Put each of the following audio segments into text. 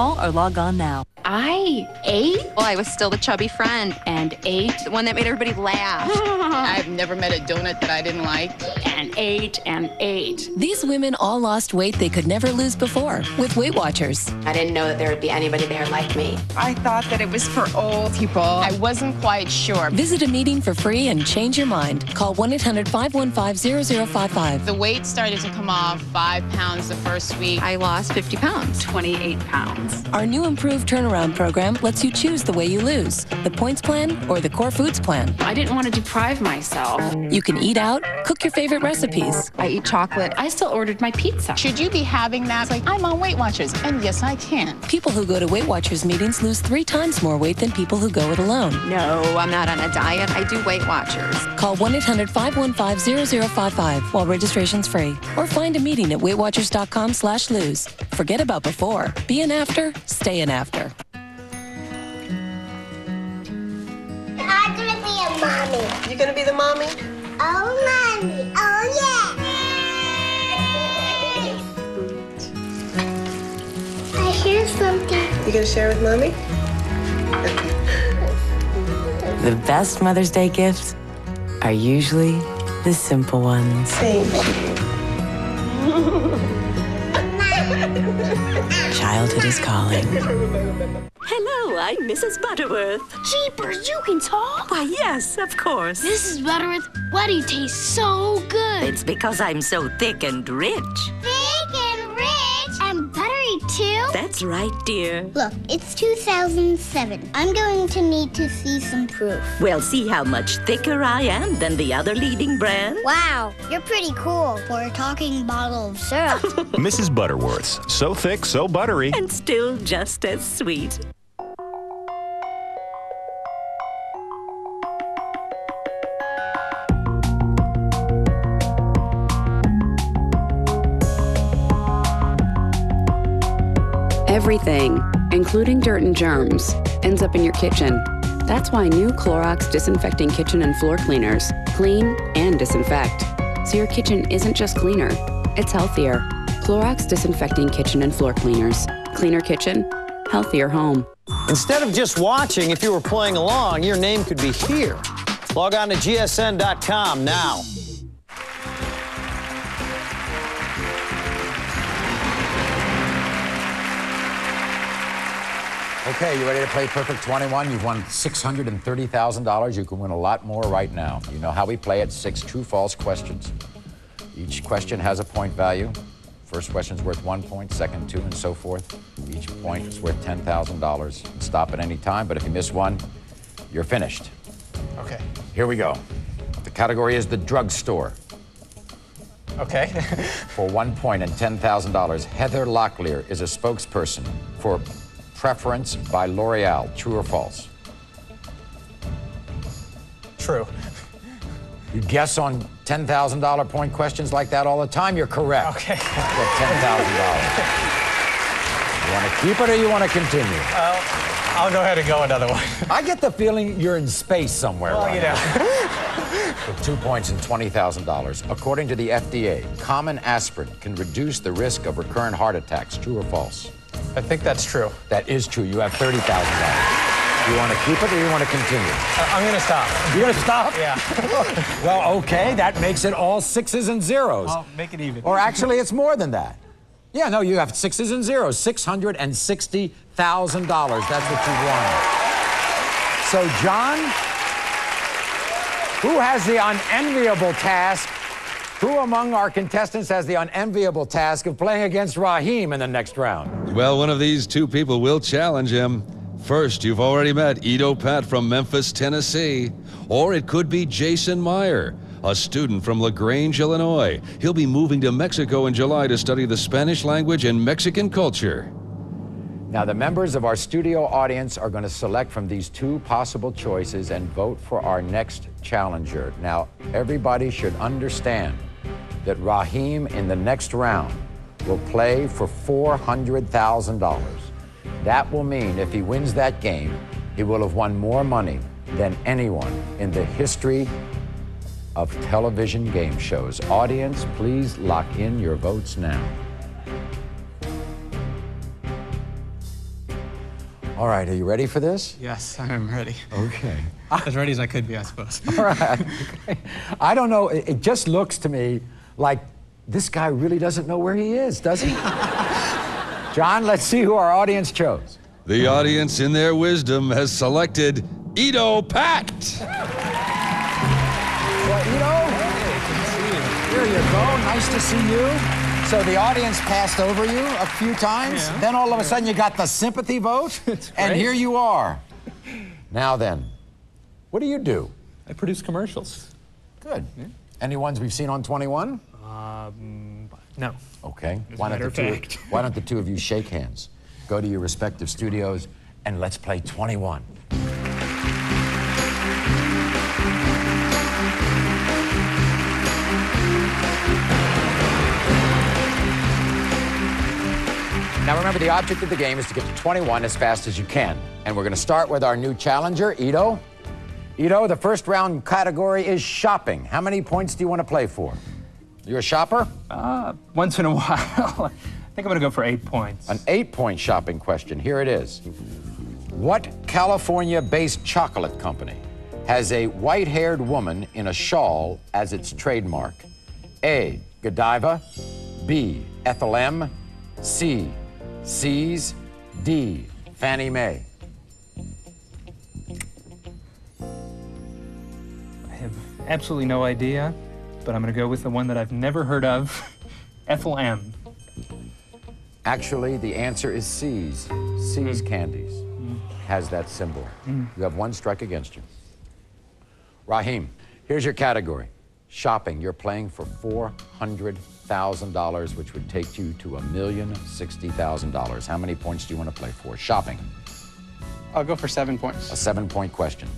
Call or log on now. I ate Well, I was still the chubby friend, and ate the one that made everybody laugh. I've never met a donut that I didn't like. and ate and ate. These women all lost weight they could never lose before with Weight Watchers. I didn't know that there would be anybody there like me. I thought that it was for old people. I wasn't quite sure. Visit a meeting for free and change your mind. Call 1 800 515 0055. The weight started to come off five pounds the first week. I lost 50 pounds. 28 pounds. Our new improved turnaround program lets you choose the way you lose the points plan or the core foods plan. I didn't want to deprive myself. You can eat out, cook your favorite recipes. I eat chocolate. I still ordered my pizza. Should you be having that? It's like, I'm on Weight Watchers, and yes, I can. People who go to Weight Watchers meetings lose three times more weight than people who go it alone. No, I'm not on a diet. I do Weight Watchers. Call 1 800 515 0055 while registration's free. Or find a meeting at WeightWatchers.com slash lose. Forget about before. Be an after, stay an after. I'm gonna be a mommy. You gonna be the mommy? Oh, mommy. Oh, yeah. I hear something. You gonna share with mommy? The best Mother's Day gifts are usually the simple ones. Thank you. Childhood is calling. Hello, I'm Mrs. Butterworth. Jeepers, you can talk? Why, yes, of course. Mrs. Butterworth, why do you taste so good? It's because I'm so thick and rich. Big and rich and too. That's right, dear. Look, it's 2007. I'm going to need to see some proof. Well, see how much thicker I am than the other leading brand? Wow, you're pretty cool for a talking bottle of syrup. Mrs. Butterworth's. So thick, so buttery. And still just as sweet. Everything, including dirt and germs, ends up in your kitchen. That's why new Clorox disinfecting kitchen and floor cleaners clean and disinfect. So your kitchen isn't just cleaner, it's healthier. Clorox disinfecting kitchen and floor cleaners. Cleaner kitchen, healthier home. Instead of just watching, if you were playing along, your name could be here. Log on to gsn.com now. Okay, you ready to play Perfect 21? You've won $630,000. You can win a lot more right now. You know how we play it six true false questions. Each question has a point value. First question's worth one point, second two, and so forth. Each point is worth $10,000. Stop at any time, but if you miss one, you're finished. Okay. Here we go. The category is the drugstore. Okay. For one point and $10,000, Heather Locklear is a spokesperson for Preference by L'Oreal. True or false? True. You guess on $10,000 point questions like that all the time, you're correct. Okay. Get $10,000. You want to keep it or you want to continue? Well, I'll go ahead and go another one. I get the feeling you're in space somewhere. Well, right you know. now. With two points and $20,000. According to the FDA, common aspirin can reduce the risk of recurrent heart attacks. True or false? I think that's true. That is true. You have $30,000. You want to keep it or you want to continue? Uh, I'm going to stop. You're going to stop? Yeah. well, okay. That makes it all sixes and zeros. I'll make it even. Or actually, it's more than that. Yeah, no, you have sixes and zeros. $660,000. That's what you won. So, John, who has the unenviable task? Who among our contestants has the unenviable task of playing against Raheem in the next round? Well, one of these two people will challenge him. First, you've already met Edo Pat from Memphis, Tennessee. Or it could be Jason Meyer, a student from LaGrange, Illinois. He'll be moving to Mexico in July to study the Spanish language and Mexican culture. Now, the members of our studio audience are going to select from these two possible choices and vote for our next challenger. Now, everybody should understand that Raheem in the next round will play for $400,000. That will mean if he wins that game, he will have won more money than anyone in the history of television game shows. Audience, please lock in your votes now. All right, are you ready for this? Yes, I'm ready. Okay. As ready as I could be, I suppose. All right. I don't know. It just looks to me like this guy really doesn't know where he is, does he? John, let's see who our audience chose. The audience, in their wisdom, has selected Edo Pat. Well, Edo, here you go. Nice to see you. So the audience passed over you a few times. Yeah. Then all of a sudden you got the sympathy vote. and here you are. Now then, what do you do? I produce commercials. Good. Any ones we've seen on 21? Um, no. Okay. Why don't, the two, why don't the two of you shake hands? Go to your respective studios and let's play 21. Now remember, the object of the game is to get to 21 as fast as you can. And we're going to start with our new challenger, Ito. Ito, the first round category is shopping. How many points do you want to play for? You're a shopper? Uh, once in a while. I think I'm going to go for eight points. An eight point shopping question. Here it is. What California based chocolate company has a white haired woman in a shawl as its trademark? A. Godiva. B. Ethel M. C. See's. D. Fannie Mae. Absolutely no idea, but I'm going to go with the one that I've never heard of Ethel M. Actually, the answer is See's. See's candies has that symbol. Mm. You have one strike against you. Raheem, here's your category. Shopping. You're playing for $400,000, which would take you to a million sixty thousand dollars. How many points do you want to play for? Shopping. I'll go for seven points. A seven point question.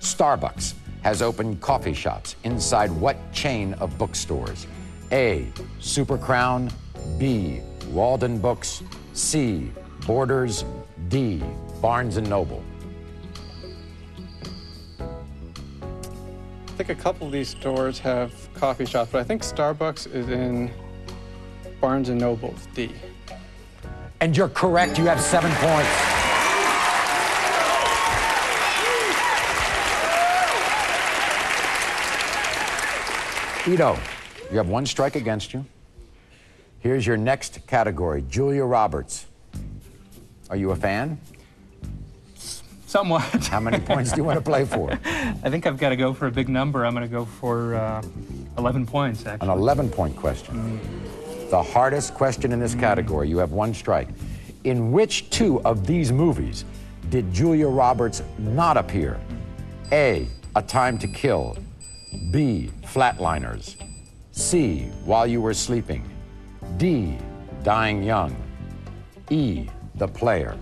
Starbucks has opened coffee shops inside what chain of bookstores? A. Super Crown. B. Waldenbooks. C. Borders. D. Barnes and Noble. I think a couple of these stores have coffee shops, but I think Starbucks is in Barnes and Noble's D. And you're correct. You have seven points. Ito, you have one strike against you. Here's your next category Julia Roberts. Are you a fan? Somewhat. How many points do you want to play for? I think I've got to go for a big number. I'm going to go for uh, 11 points, actually. An 11 point question. The hardest question in this category. You have one strike. In which two of these movies did Julia Roberts not appear? A. A Time to Kill. B. Flatliners. C. While You Were Sleeping. D. Dying Young. E. The Player.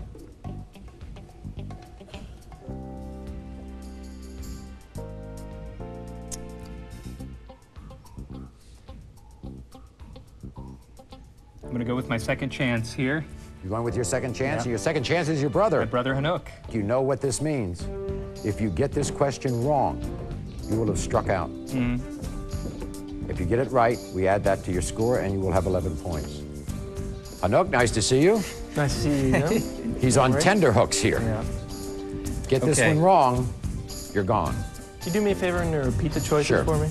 I'm going to go with my second chance here. You're going with your second chance? Yeah. Your second chance is your brother. My brother Hanuk. You know what this means. If you get this question wrong, you will have struck out. Mm. If you get it right, we add that to your score and you will have 11 points. Anouk, nice to see you. Nice to see you. He's on Great. tender hooks here. Yeah. Get this Okay. one wrong, you're gone. Can you do me a favor and repeat the choices Sure. for me?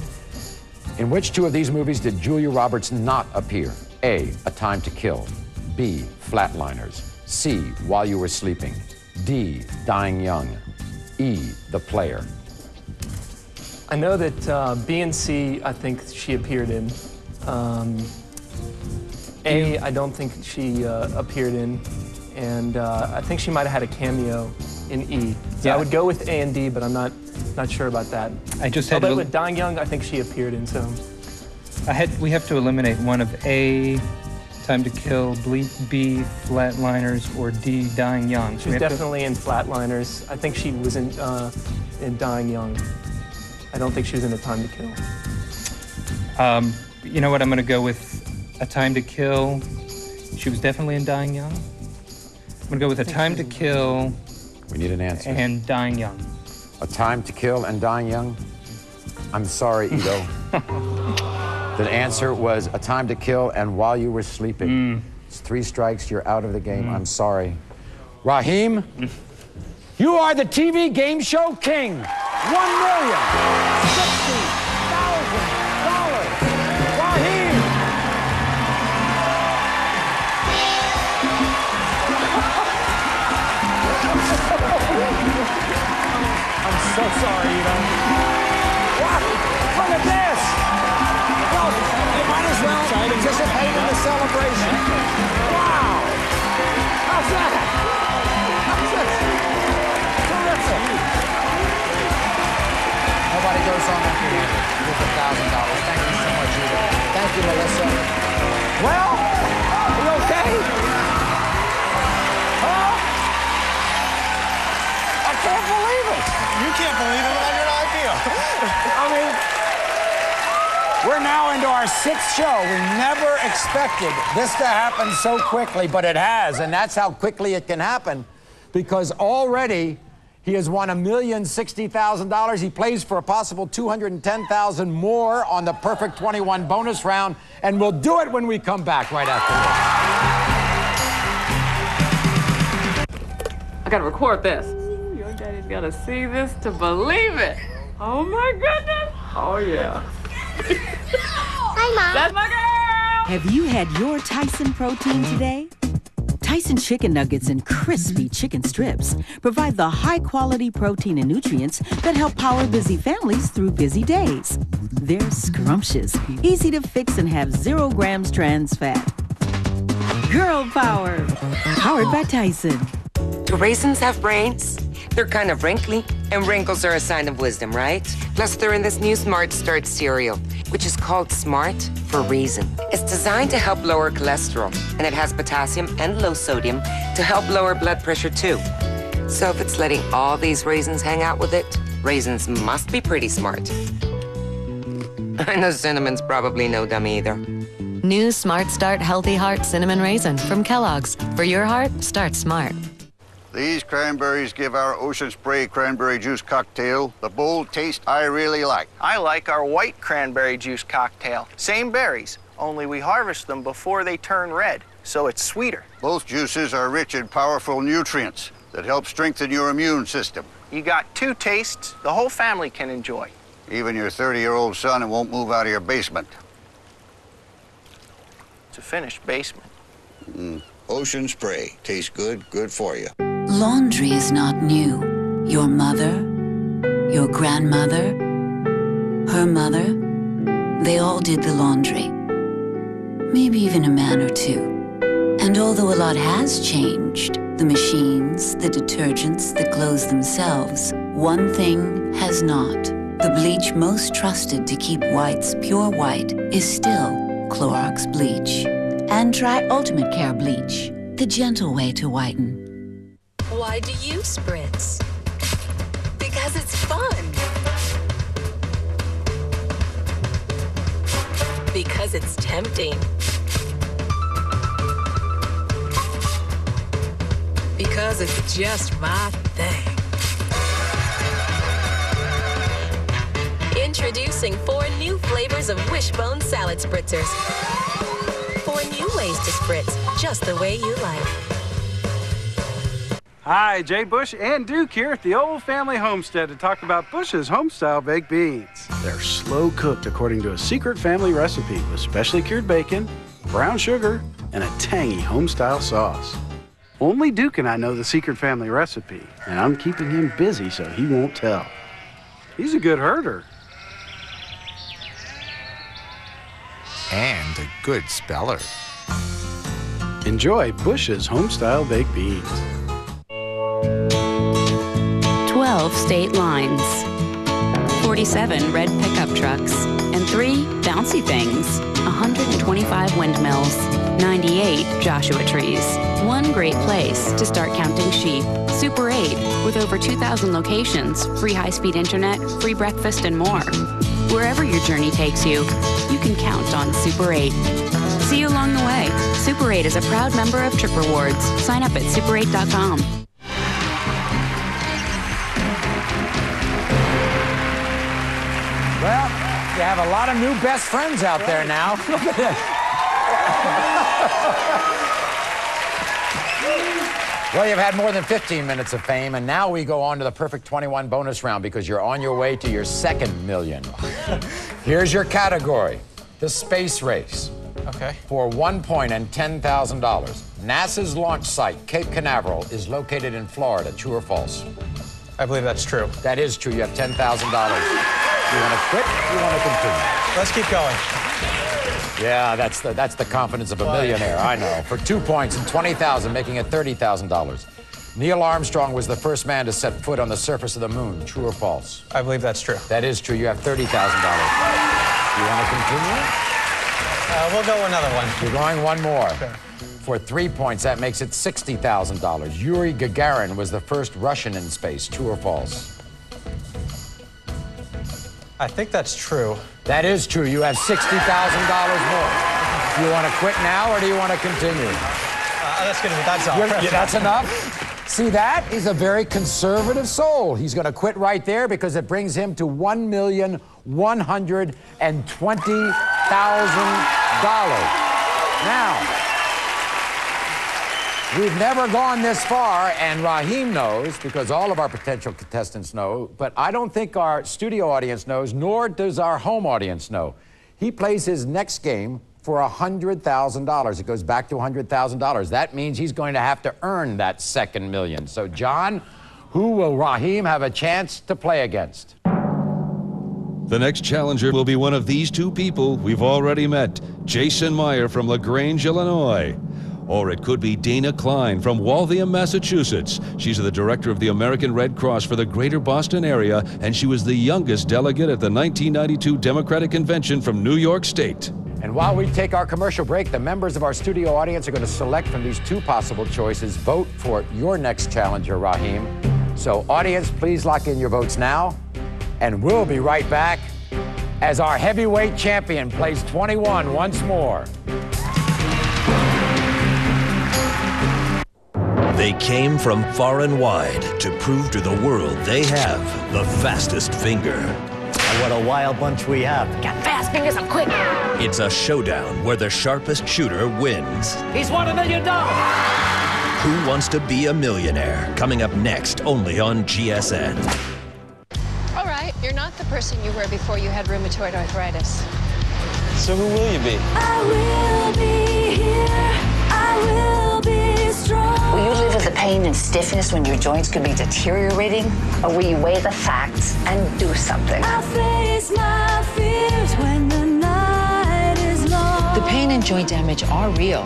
In which two of these movies did Julia Roberts not appear? A. A Time to Kill. B. Flatliners. C. While You Were Sleeping. D. Dying Young. E. The Player. I know that uh, B and C, I think she appeared in. Um, A, I don't think she uh, appeared in. And uh, I think she might have had a cameo in E. So Yeah. I would go with A and D, but I'm not not sure about that. I just Oh, had but with Dying Young, I think she appeared in, so. I had. We have to eliminate one of A, Time to Kill, Ble- B, Flatliners, or D, Dying Young. She's we have to- definitely in Flatliners. I think she was in uh, in Dying Young. I don't think she was in A Time to Kill. Um, you know what? I'm going to go with A Time to Kill. She was definitely in Dying Young. I'm going to go with A Time to Kill We need an answer. and Dying Young. A Time to Kill and Dying Young? I'm sorry, Ito. the answer was A Time to Kill and While You Were Sleeping. It's three strikes, you're out of the game. I'm sorry. Raheem, You are the TV game show king. One million sixty thousand dollars. Raheem. I'm so sorry, you know. Look at this. Well, you might as well participate in the celebration. Wow. How's that? Nobody goes on with a thousand dollars. Thank you so much, Eva. Thank you, Melissa. Well, you okay? Huh? I can't believe it. You can't believe it on your idea. I mean, we're now into our sixth show. We never expected this to happen so quickly, but it has, and that's how quickly it can happen because already he has won a million sixty thousand dollars. He plays for a possible two hundred and ten thousand more on the Perfect 21 bonus round, and we'll do it when we come back right after this. I gotta record this. Your daddy's gotta see this to believe it. Oh my goodness. Oh yeah. Hi, Mom. That's my girl. Have you had your Tyson protein today? Tyson chicken nuggets and crispy chicken strips provide the high quality protein and nutrients that help power busy families through busy days. They're scrumptious, easy to fix, and have zero grams trans fat. Girl power, powered by Tyson. Do raisins have brains? They're kind of wrinkly, and wrinkles are a sign of wisdom, right? Plus, they're in this new Smart Start cereal, which is called Smart for a reason. It's designed to help lower cholesterol, and it has potassium and low sodium to help lower blood pressure, too. So if it's letting all these raisins hang out with it, raisins must be pretty smart. I know cinnamon's probably no dummy either. New Smart Start Healthy Heart Cinnamon Raisin from Kellogg's. For your heart, start smart. These cranberries give our Ocean Spray cranberry juice cocktail the bold taste I really like. I like our white cranberry juice cocktail. Same berries, only we harvest them before they turn red, so it's sweeter. Both juices are rich in powerful nutrients that help strengthen your immune system. You got two tastes the whole family can enjoy. Even your 30 year old son won't move out of your basement. It's a finished basement. Mm. Ocean Spray. Tastes good, good for you. Laundry is not new. Your mother, your grandmother, her mother, they all did the laundry. Maybe even a man or two. And although a lot has changed, the machines, the detergents, the clothes themselves, one thing has not. The bleach most trusted to keep whites pure white is still Clorox bleach. And try Ultimate Care bleach, the gentle way to whiten. Why do you spritz? Because it's fun. Because it's tempting. Because it's just my thing. Introducing four new flavors of Wishbone Salad Spritzers. Four new ways to spritz, just the way you like. Hi, Jay Bush and Duke here at the Old Family Homestead to talk about Bush's homestyle baked beans. They're slow cooked according to a secret family recipe with specially cured bacon, brown sugar, and a tangy homestyle sauce. Only Duke and I know the secret family recipe, and I'm keeping him busy so he won't tell. He's a good herder. And a good speller. Enjoy Bush's homestyle baked beans. 12 state lines, 47 red pickup trucks, and three bouncy things, 125 windmills, 98 Joshua trees. One great place to start counting sheep. Super 8, with over 2,000 locations, free high speed internet, free breakfast, and more. Wherever your journey takes you, you can count on Super 8. See you along the way. Super 8 is a proud member of Trip Rewards. Sign up at super8.com. Well, you have a lot of new best friends out there now. Look at that. Well, you've had more than 15 minutes of fame, and now we go on to the perfect 21 bonus round because you're on your way to your second million. Here's your category the space race. Okay. For one point and $10,000. NASA's launch site, Cape Canaveral, is located in Florida. True or false? I believe that's true. That is true. You have $10,000. You want to quit? You want to continue? Let's keep going. Yeah, that's the that's the confidence of a millionaire. I know. For two points and twenty thousand, making it thirty thousand dollars. Neil Armstrong was the first man to set foot on the surface of the moon. True or false? I believe that's true. That is true. You have thirty thousand dollars. You want to continue? Uh, we'll go another one. You're going one more. For three points, that makes it sixty thousand dollars. Yuri Gagarin was the first Russian in space. True or false? I think that's true. That is true. You have sixty thousand dollars more. Do you want to quit now or do you want to continue? Uh, that's good. That's all. Yeah, that's enough. See that? He's a very conservative soul. He's going to quit right there because it brings him to one million one hundred and twenty thousand dollars. Now. We've never gone this far, and Raheem knows because all of our potential contestants know, but I don't think our studio audience knows, nor does our home audience know. He plays his next game for $100,000. It goes back to $100,000. That means he's going to have to earn that second million. So, John, who will Raheem have a chance to play against? The next challenger will be one of these two people we've already met Jason Meyer from LaGrange, Illinois. Or it could be Dana Klein from Waltham, Massachusetts. She's the director of the American Red Cross for the greater Boston area, and she was the youngest delegate at the 1992 Democratic Convention from New York State. And while we take our commercial break, the members of our studio audience are going to select from these two possible choices. Vote for your next challenger, Raheem. So, audience, please lock in your votes now. And we'll be right back as our heavyweight champion plays 21 once more. They came from far and wide to prove to the world they have the fastest finger. What a wild bunch we have. Got fast fingers, I'm quick. It's a showdown where the sharpest shooter wins. He's won a million dollars. Who Wants to Be a Millionaire? Coming up next, only on GSN. All right, you're not the person you were before you had rheumatoid arthritis. So who will you be? I will be here. I will be strong. Will you live with the pain and stiffness when your joints could be deteriorating? Or will you weigh the facts and do something? I face my fears when the night is long. The pain and joint damage are real.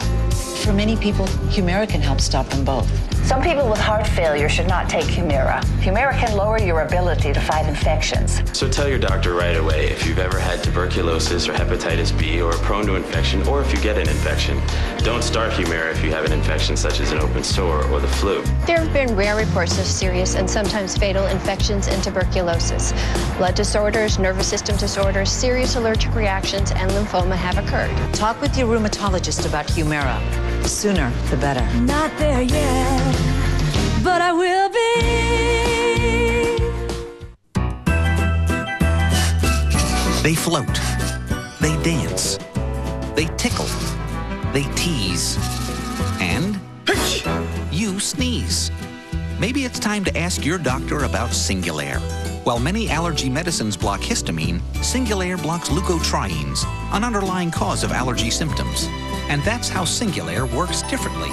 For many people, Humira can help stop them both. Some people with heart failure should not take Humira. Humira can lower your ability to fight infections. So tell your doctor right away if you've ever had tuberculosis or hepatitis B or are prone to infection or if you get an infection. Don't start Humira if you have an infection such as an open sore or the flu. There have been rare reports of serious and sometimes fatal infections and tuberculosis. Blood disorders, nervous system disorders, serious allergic reactions, and lymphoma have occurred. Talk with your rheumatologist about Humira. The sooner, the better. Not there yet, but I will be. They float. They dance. They tickle. They tease. And you sneeze. Maybe it's time to ask your doctor about Singulair. While many allergy medicines block histamine, Singulair blocks leukotrienes, an underlying cause of allergy symptoms. And that's how Singulair works differently.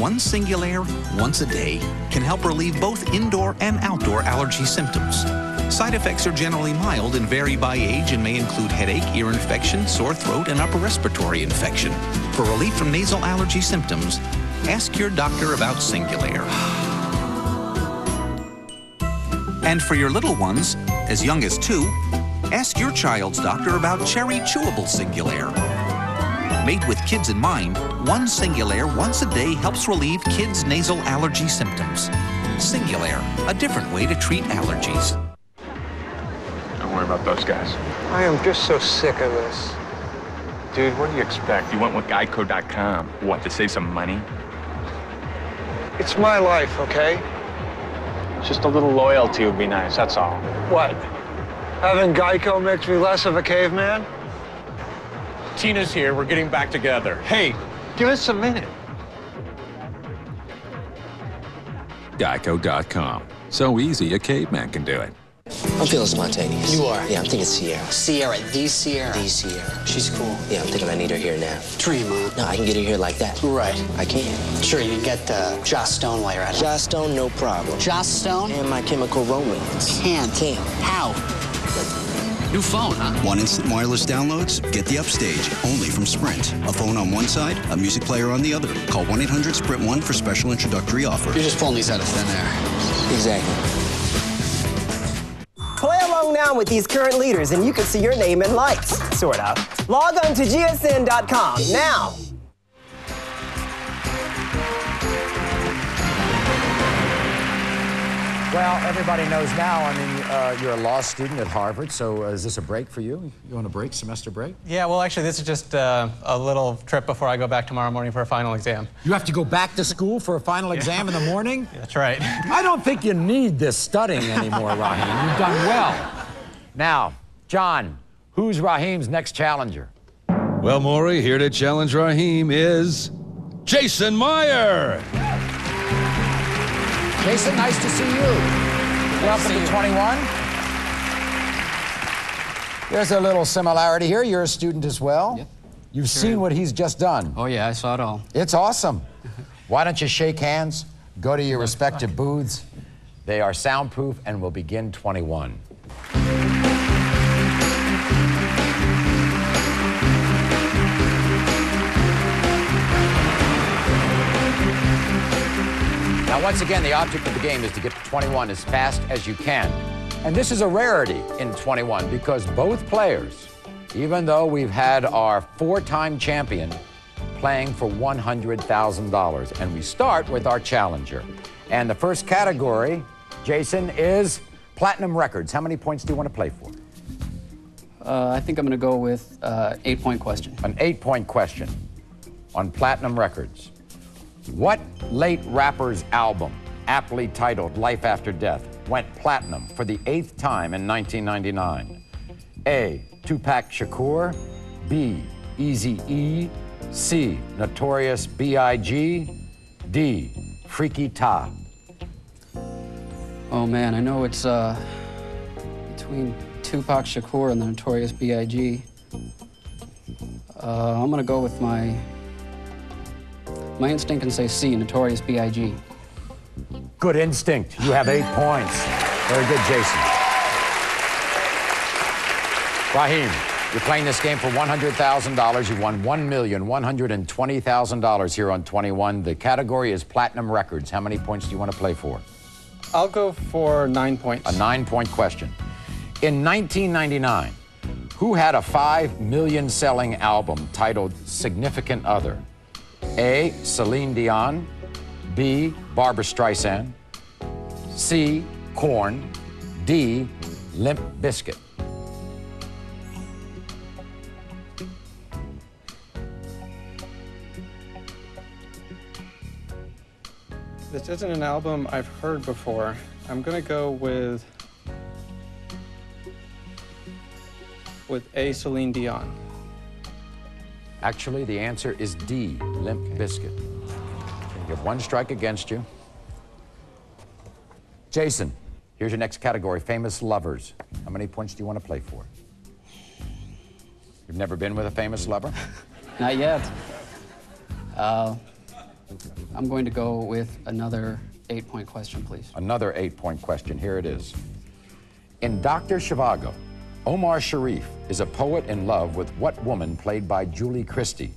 One Singulair, once a day, can help relieve both indoor and outdoor allergy symptoms. Side effects are generally mild and vary by age and may include headache, ear infection, sore throat, and upper respiratory infection. For relief from nasal allergy symptoms, ask your doctor about Singulair. And for your little ones, as young as two, ask your child's doctor about Cherry Chewable Singulair. Made with kids in mind, one Singulair once a day helps relieve kids' nasal allergy symptoms. Singulair, a different way to treat allergies. Don't worry about those guys. I am just so sick of this. Dude, what do you expect? You went with Geico.com. What, to save some money? It's my life, okay? Just a little loyalty would be nice, that's all. What? Having Geico makes me less of a caveman? Tina's here. We're getting back together. Hey, give us a minute. Geico.com. So easy, a caveman can do it. I'm feeling spontaneous. You are? Yeah, I'm thinking Ciara. Ciara, the Ciara. The Ciara. She's cool. Yeah, I'm thinking I need her here now. Dream on. No, I can get her here like that. Right. I can. Sure, you can get the Joss Stone while you're at it. Joss Stone, no problem. Joss Stone? And my chemical romance. Can't. Can't. How? New phone, huh? Want instant wireless downloads? Get the Upstage, only from Sprint. A phone on one side, a music player on the other. Call 1 800 Sprint 1 for special introductory offer. You're just pulling these out of thin air. Exactly. Play along now with these current leaders and you can see your name in lights, sort of. Log on to gsn.com now. Well, everybody knows now. I mean, uh, you're a law student at Harvard, so uh, is this a break for you? You want a break, semester break? Yeah, well, actually, this is just uh, a little trip before I go back tomorrow morning for a final exam. You have to go back to school for a final exam in the morning? That's right. I don't think you need this studying anymore, Raheem. You've done well. Now, John, who's Raheem's next challenger? Well, Maury, here to challenge Raheem is Jason Meyer. Jason, nice to see you. Welcome to 21. There's a little similarity here. You're a student as well. Yep. You've Sure seen what he's just done. Oh, yeah, I saw it all. It's awesome. Why don't you shake hands, go to your respective booths? They are soundproof and will begin 21. Now, once again, the object of the game is to get to 21 as fast as you can. And this is a rarity in 21 because both players, even though we've had our four time champion playing for $100,000. And we start with our challenger. And the first category, Jason, is platinum records. How many points do you want to play for? Uh, I think I'm going to go with uh, eight point question. An eight point question on platinum records. What late rapper's album, aptly titled Life After Death, went platinum for the eighth time in 1999? A. Tupac Shakur. B. Easy E. C. Notorious B.I.G. D. Freaky Tah. Oh man, I know it's uh, between Tupac Shakur and the Notorious B.I.G. Uh, I'm gonna go with my my instinct can say C, Notorious B.I.G. Good instinct. You have eight points. Very good, Jason. Raheem, you're playing this game for $100,000. You won $1,120,000 here on 21. The category is platinum records. How many points do you want to play for? I'll go for nine points. A nine point question. In 1999, who had a 5 million selling album titled Significant Other? A. Celine Dion. B. Barbra Streisand. C. Korn. D. Limp Bizkit. This isn't an album I've heard before. I'm gonna go with with A. Celine Dion. Actually, the answer is D. Limp Bizkit. You have one strike against you. Jason, here's your next category famous lovers. How many points do you want to play for? You've never been with a famous lover? Not yet. Uh, I'm going to go with another eight point question, please. Another eight point question. Here it is. In Dr. Zhivago, Omar Sharif is a poet in love with what woman played by Julie Christie?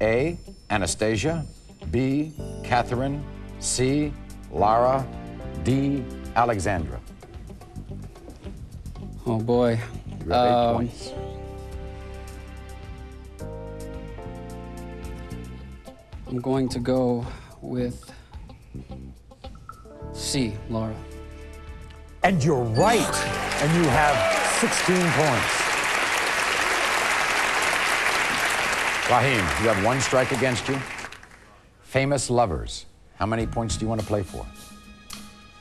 A. Anastasia. B. Catherine. C. Lara. D. Alexandra. Oh boy. You have eight Um, points. I'm going to go with C, Laura. And you're right. And you have 16 points. Raheem, you have one strike against you. Famous lovers. How many points do you want to play for?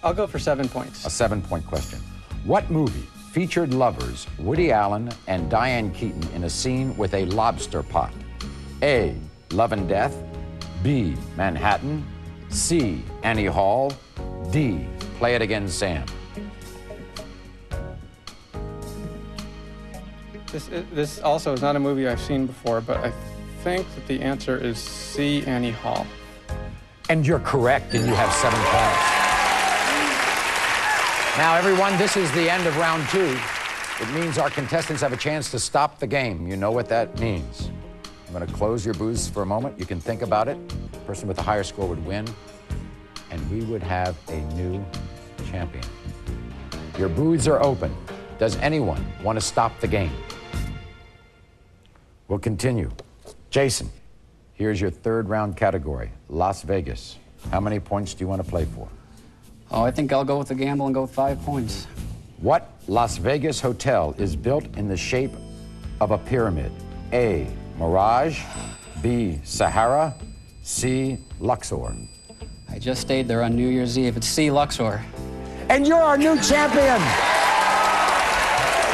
I'll go for seven points. A seven point question. What movie featured lovers Woody Allen and Diane Keaton in a scene with a lobster pot? A. Love and Death. B. Manhattan. C. Annie Hall. D. Play it again, Sam. This, this also is not a movie I've seen before, but I think that the answer is C. Annie Hall. And you're correct, and you have seven points. Now, everyone, this is the end of round two. It means our contestants have a chance to stop the game. You know what that means. I'm going to close your booths for a moment. You can think about it. The person with the higher score would win, and we would have a new champion. Your booths are open. Does anyone want to stop the game? We'll continue. Jason, here's your third round category Las Vegas. How many points do you want to play for? Oh, I think I'll go with the gamble and go with five points. What Las Vegas hotel is built in the shape of a pyramid? A. Mirage. B. Sahara. C. Luxor. I just stayed there on New Year's Eve. It's C. Luxor. And you're our new champion!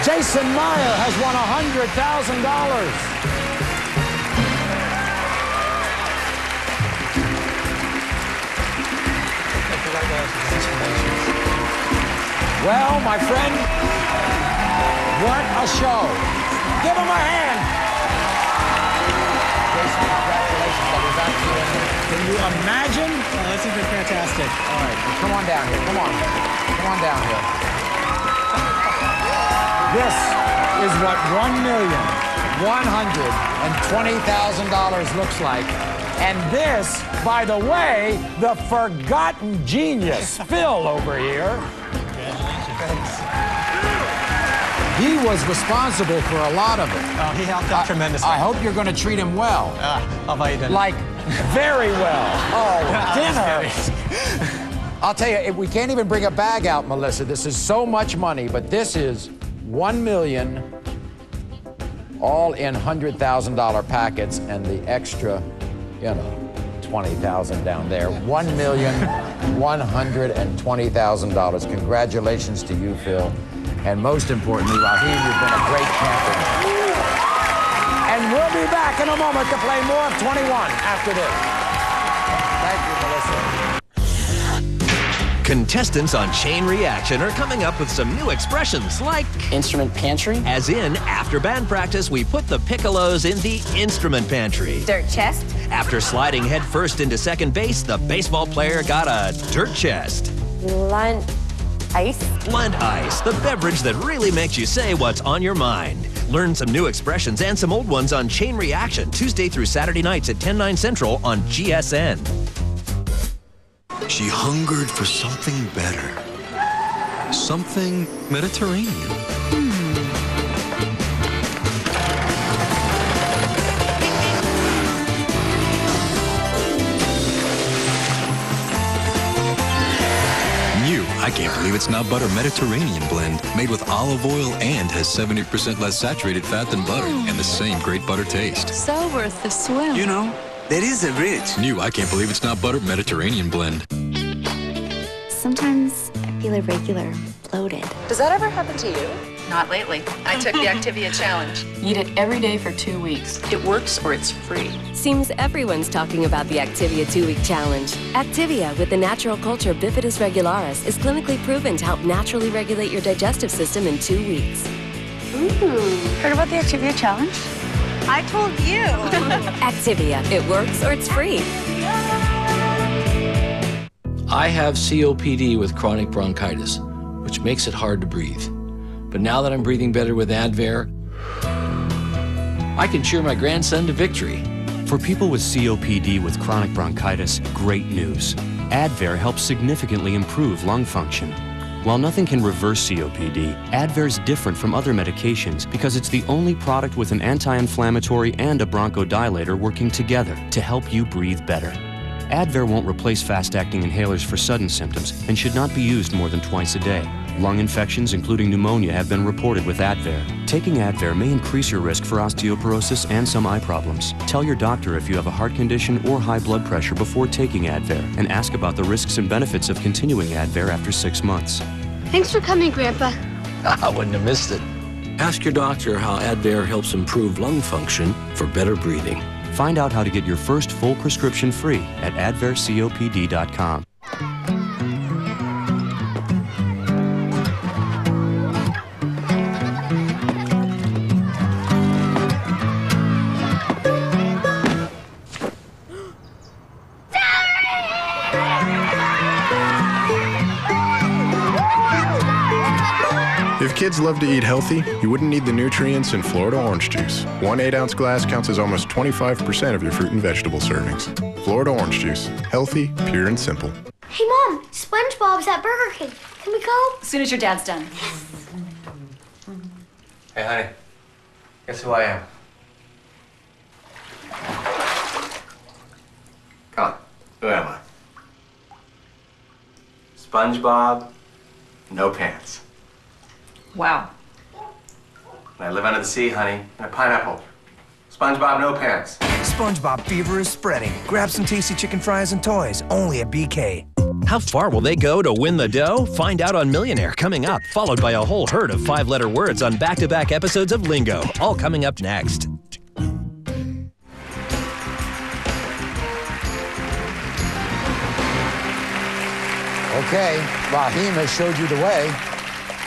Jason Meyer has won $100,000. Well, my friend, what a show. Give him a hand. Jason, congratulations. I'll be back to you. Can you imagine? Oh, this has been fantastic. All right, well, come on down here. Come on. Come on down here. This is what one million one hundred and twenty thousand dollars looks like. And this, by the way, the forgotten genius, Phil over here. He was responsible for a lot of it. Oh, he helped out tremendously. I hope you're going to treat him well. Ah, how about you didn't? Like, very well. Oh, dinner. I'll tell you, we can't even bring a bag out, Melissa. This is so much money, but this is one million, all in hundred thousand dollar packets, and the extra, you know, twenty thousand down there. One million, one hundred and twenty thousand dollars. Congratulations to you, Phil, and most importantly, Raheem, you've been a great champion. And we'll be back in a moment to play more of 21 after this. Contestants on Chain Reaction are coming up with some new expressions like instrument pantry. As in, after band practice, we put the piccolos in the instrument pantry. Dirt chest. After sliding headfirst into second base, the baseball player got a dirt chest. Blunt ice. Blunt ice, the beverage that really makes you say what's on your mind. Learn some new expressions and some old ones on Chain Reaction Tuesday through Saturday nights at 10, 9 central on GSN. She hungered for something better. Something Mediterranean. New, I can't believe it's not butter Mediterranean blend, made with olive oil and has 70% less saturated fat than butter, and the same great butter taste. So worth the swim. You know, that is a rich. New, I can't believe it's not butter Mediterranean blend. Sometimes I feel irregular, bloated. Does that ever happen to you? Not lately. I took the Activia challenge. Eat it every day for two weeks. It works or it's free. Seems everyone's talking about the Activia two week challenge. Activia with the natural culture Bifidus regularis is clinically proven to help naturally regulate your digestive system in two weeks. Ooh. Heard about the Activia challenge? I told you. Activia, it works or it's free. I have COPD with chronic bronchitis, which makes it hard to breathe. But now that I'm breathing better with Advair, I can cheer my grandson to victory. For people with COPD with chronic bronchitis, great news. Advair helps significantly improve lung function. While nothing can reverse COPD, Advair is different from other medications because it's the only product with an anti-inflammatory and a bronchodilator working together to help you breathe better. Advair won't replace fast-acting inhalers for sudden symptoms and should not be used more than twice a day. Lung infections, including pneumonia, have been reported with Advair. Taking Advair may increase your risk for osteoporosis and some eye problems. Tell your doctor if you have a heart condition or high blood pressure before taking Advair and ask about the risks and benefits of continuing Advair after six months. Thanks for coming, Grandpa. I wouldn't have missed it. Ask your doctor how Advair helps improve lung function for better breathing. Find out how to get your first full prescription free at advaircopd.com. kids love to eat healthy, you wouldn't need the nutrients in Florida orange juice. One 8 ounce glass counts as almost 25% of your fruit and vegetable servings. Florida orange juice. Healthy, pure, and simple. Hey, Mom, SpongeBob's at Burger King. Can we go? As soon as your dad's done. Yes. Hey, honey. Guess who I am? Come on. Who am I? SpongeBob, no pants. Wow. I live under the sea, honey, in a pineapple. SpongeBob, no pants. SpongeBob fever is spreading. Grab some tasty chicken fries and toys, only at BK. How far will they go to win the dough? Find out on Millionaire coming up, followed by a whole herd of five letter words on back to back episodes of Lingo. All coming up next. Okay, Raheem has showed you the way.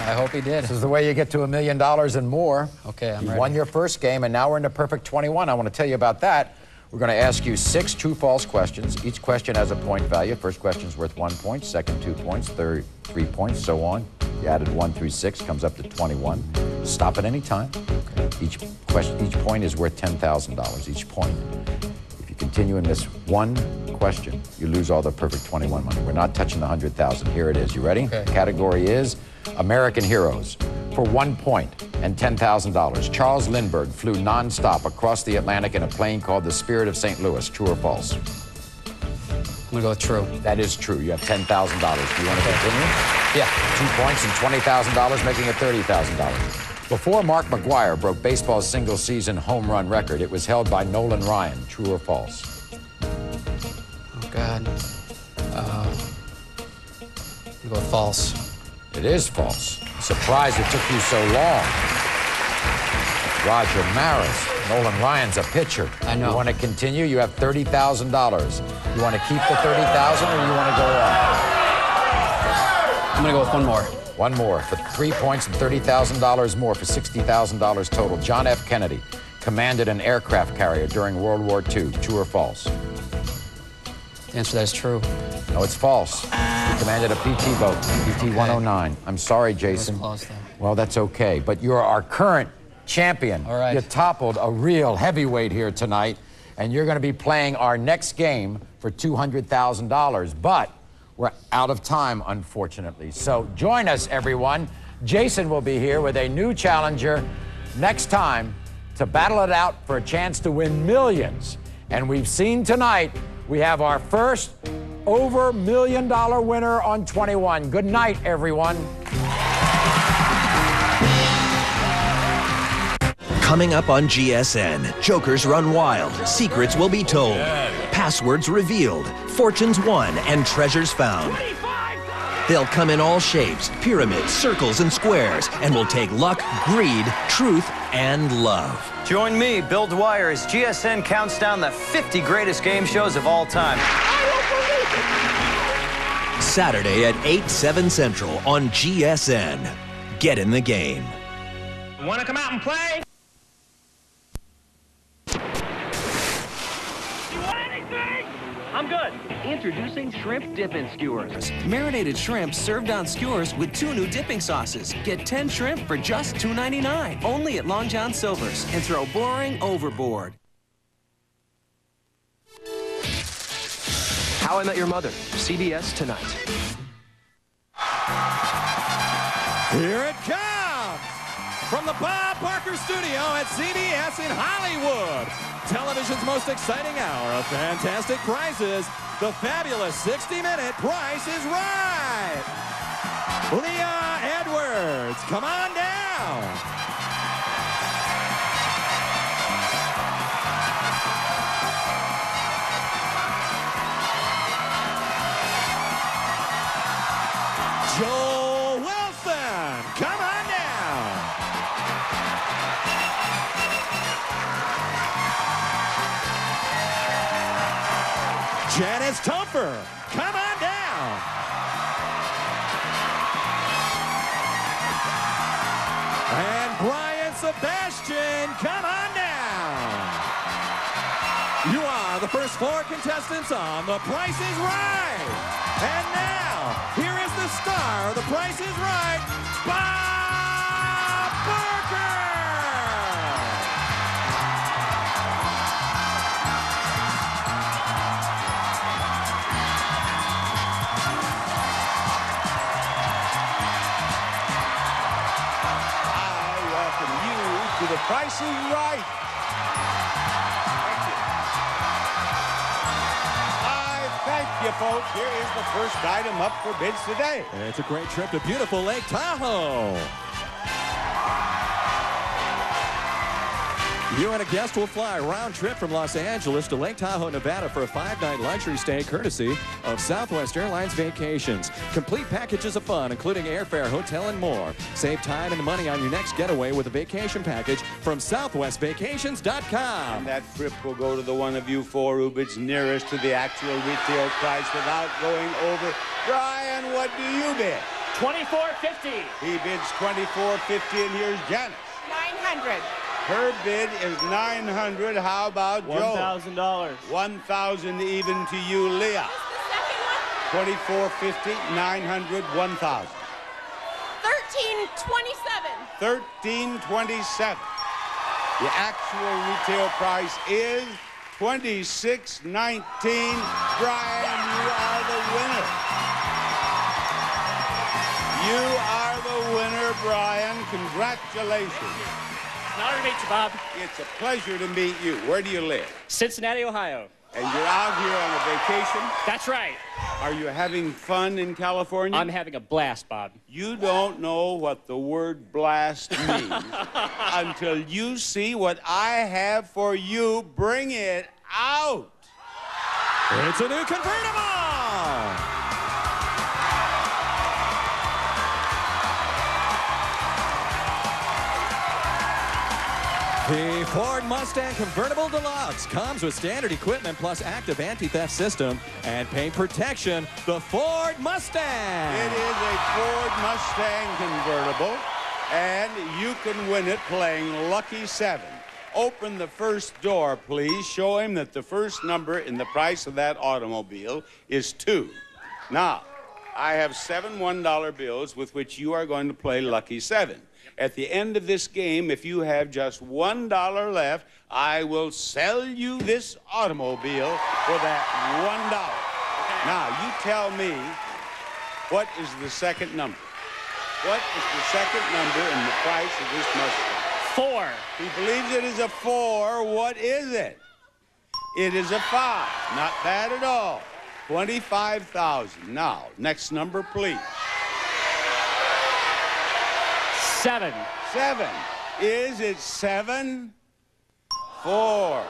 I hope he did. This is the way you get to a million dollars and more. Okay, I'm you ready. won your first game, and now we're into perfect 21. I want to tell you about that. We're going to ask you six true false questions. Each question has a point value. First question's worth one point, second, two points, third, three points, so on. You added one through six, comes up to 21. Stop at any time. Each question, each point is worth $10,000, each point. If you continue and miss one question, you lose all the perfect 21 money. We're not touching the 100,000. Here it is. You ready? Okay. Category is American Heroes. For one point and $10,000, Charles Lindbergh flew nonstop across the Atlantic in a plane called the Spirit of St. Louis. True or false? I'm gonna go with true. That is true. You have $10,000. Do you want to continue? Yeah. Two points and $20,000, making it $30,000. Before Mark McGwire broke baseball's single season home run record, it was held by Nolan Ryan. True or false? Oh, God. Uh, I'm gonna go with false. It is false. Surprised it took you so long. Roger Maris. Nolan Ryan's a pitcher. I know. You want to continue? You have $30,000. You want to keep the 30000 or you want to go on? I'm gonna go with one more. One more for three points and $30,000 more for $60,000 total. John F. Kennedy commanded an aircraft carrier during World War II. True or false? The answer to that is true. No, it's false. He commanded a PT boat, PT 109. I'm sorry, Jason. close. Well, that's okay. But you're our current champion. All right. You toppled a real heavyweight here tonight, and you're going to be playing our next game for $200,000. But we're out of time, unfortunately. So join us, everyone. Jason will be here with a new challenger next time to battle it out for a chance to win millions. And we've seen tonight we have our first over million dollar winner on 21. Good night, everyone. Coming up on GSN, Jokers run wild, secrets will be told, passwords revealed, fortunes won, and treasures found. They'll come in all shapes, pyramids, circles, and squares, and will take luck, greed, truth, and love. Join me, Bill Dwyer, as GSN counts down the 50 greatest game shows of all time. Saturday at 8, 7 Central on GSN. Get in the game. Want to come out and play? You want anything? I'm good. Introducing shrimp dipping skewers. Marinated shrimp served on skewers with two new dipping sauces. Get 10 shrimp for just $2.99. Only at Long John Silver's. And throw boring overboard. How I Met Your Mother, CBS tonight. From the Bob Barker Studio at CBS in Hollywood. Television's most exciting hour of fantastic prizes. The fabulous 60-minute Price is Right. Leah Edwards, come on down. Tumper, come on down. And Brian Sebastian, come on down. You are the first four contestants on The Price is Right. And now, here is the star of The Price is Right, Bob price is right. I thank you, folks. Here is the first item up for bids today. It's a great trip to beautiful Lake Tahoe. You and a guest will fly round trip from Los Angeles to Lake Tahoe, Nevada for a five-night luxury stay courtesy of Southwest Airlines Vacations. Complete packages of fun, including airfare, hotel, and more. Save time and money on your next getaway with a vacation package from southwestvacations.com. That trip will go to the one of you four who bids nearest to the actual retail price without going over. Brian, what do you bid? 2450. He bids 2450 and here's Janice. 900. Her bid is 900. How about Joe? $1,000. 1000 even to you, Leah. 2450, 900, 1000. 1327. 1327. The actual retail price is 2619. Brian, you are the winner. You are the winner, Brian. Congratulations. An honor to meet you, Bob. It's a pleasure to meet you. Where do you live? Cincinnati, Ohio. And you're out here on a vacation? That's right. Are you having fun in California? I'm having a blast, Bob. You don't know what the word blast means until you see what I have for you. Bring it out. It's a new convertible! The Ford Mustang Convertible Deluxe comes with standard equipment plus active anti-theft system and paint protection. The Ford Mustang. It is a Ford Mustang convertible, and you can win it playing Lucky Seven. Open the first door, please. Show him that the first number in the price of that automobile is two. Now, I have seven $1 bills with which you are going to play Lucky Seven. At the end of this game, if you have just $1 left, I will sell you this automobile for that $1. Now, you tell me what is the second number? What is the second number in the price of this Mustang? Four. He believes it is a four. What is it? It is a five. Not bad at all. 25,000. Now, next number, please. Seven. Seven. Is it seven? Four.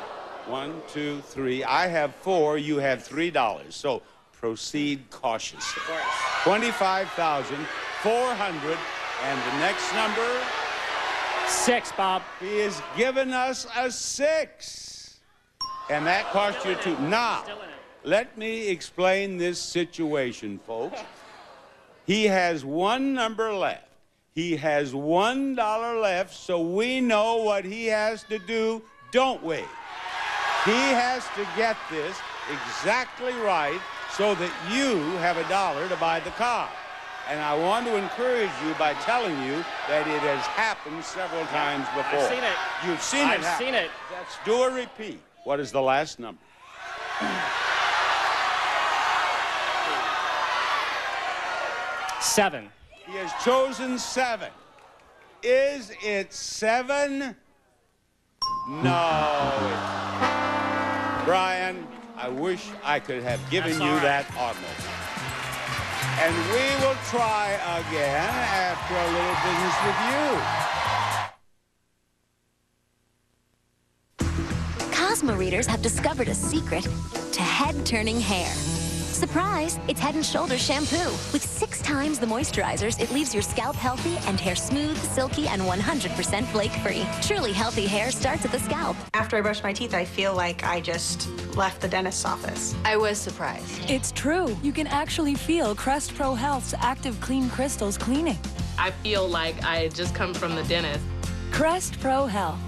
One, two, three. I have four. You have three dollars. So proceed cautiously. Twenty-five thousand four hundred. And the next number? Six, Bob. He has given us a six. And that cost you two. Now, let me explain this situation, folks. He has one number left. He has one dollar left, so we know what he has to do, don't we? He has to get this exactly right so that you have a dollar to buy the car. And I want to encourage you by telling you that it has happened several times before. I've seen it. You've seen it I've seen it. Let's do a repeat. What is the last number? Seven. He has chosen seven. Is it seven? No. Brian, I wish I could have given you all right. that automobile. And we will try again after a little business with you. Cosmo readers have discovered a secret to head turning hair. Surprise! It's Head and Shoulders shampoo. With six times the moisturizers, it leaves your scalp healthy and hair smooth, silky, and 100% flake free. Truly healthy hair starts at the scalp. After I brush my teeth, I feel like I just left the dentist's office. I was surprised. It's true. You can actually feel Crest Pro Health's active clean crystals cleaning. I feel like I had just come from the dentist. Crest Pro Health.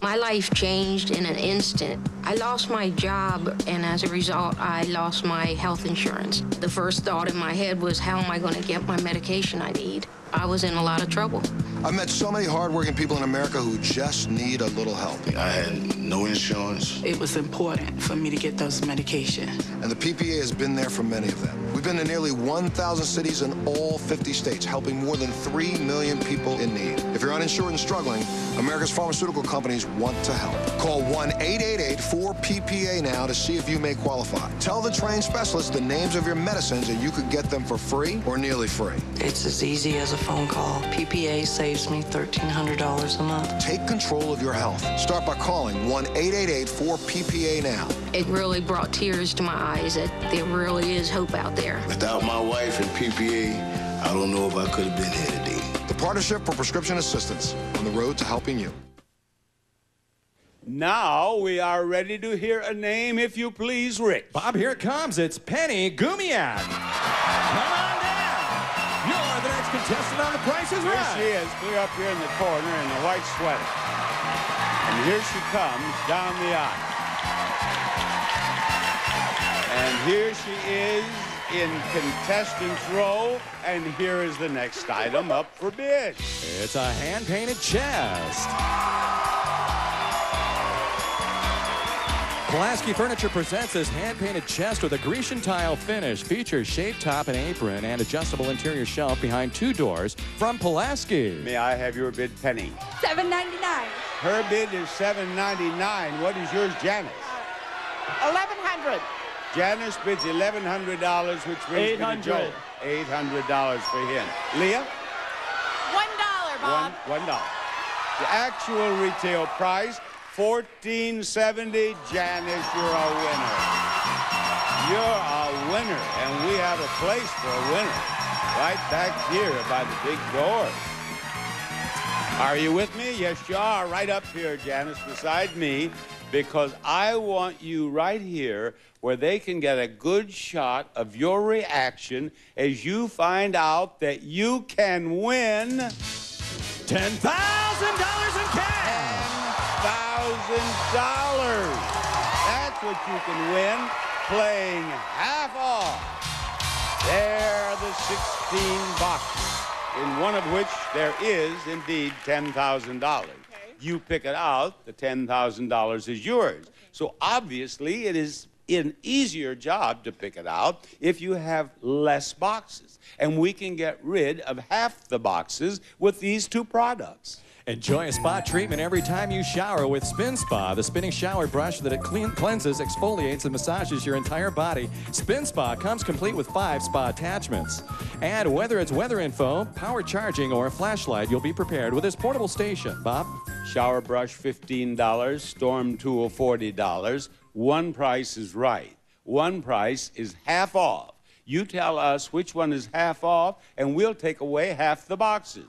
My life changed in an instant. I lost my job, and as a result, I lost my health insurance. The first thought in my head was, how am I going to get my medication I need? I was in a lot of trouble. I've met so many hardworking people in America who just need a little help. I had no insurance. It was important for me to get those medications. And the PPA has been there for many of them. We've been been to nearly 1,000 cities in all 50 states, helping more than 3 million people in need. If you're uninsured and struggling, America's pharmaceutical companies want to help. Call 1-888-4PPA now to see if you may qualify. Tell the trained specialist the names of your medicines and you could get them for free or nearly free. It's as easy as a phone call. PPA saves me $1,300 a month. Take control of your health. Start by calling 1-888-4PPA now. It really brought tears to my eyes that there really is hope out there. Without my wife and PPA, I don't know if I could have been here today. The Partnership for Prescription Assistance on the road to helping you. Now we are ready to hear a name, if you please, Rick. Bob, here it comes. It's Penny Gumiak. Come on down. You're the next contestant on The Price is Here she is, clear up here in the corner in a white sweater. And here she comes down the aisle. And here she is in contestants row. And here is the next item up for bid. It's a hand-painted chest. Pulaski Furniture presents this hand-painted chest with a Grecian tile finish. Features shaped top and apron and adjustable interior shelf behind two doors from Pulaski. May I have your bid, Penny? Seven ninety nine. Her bid is $7.99. What is yours, Janice? Eleven hundred. Janice bids $1,100, which brings me to Joe. $800 for him. Leah? One dollar, Bob. One, one dollar. The actual retail price, fourteen seventy. Janice, you're a winner. You're a winner, and we have a place for a winner right back here by the big door. Are you with me? Yes, you are. Right up here, Janice, beside me, because I want you right here where they can get a good shot of your reaction as you find out that you can win $10,000 $10,000. That's what you can win playing half off. There are the 16 boxes, in one of which there is indeed $10,000. You pick it out, the $10,000 is yours. So obviously, it is an easier job to pick it out if you have less boxes. And we can get rid of half the boxes with these two products. Enjoy a spa treatment every time you shower with Spin Spa, the spinning shower brush that it clean, cleanses, exfoliates, and massages your entire body. Spin Spa comes complete with five spa attachments. And whether it's weather info, power charging, or a flashlight, you'll be prepared with this portable station. Bob? Shower brush $15, storm tool $40. One price is right. One price is half off. You tell us which one is half off, and we'll take away half the boxes.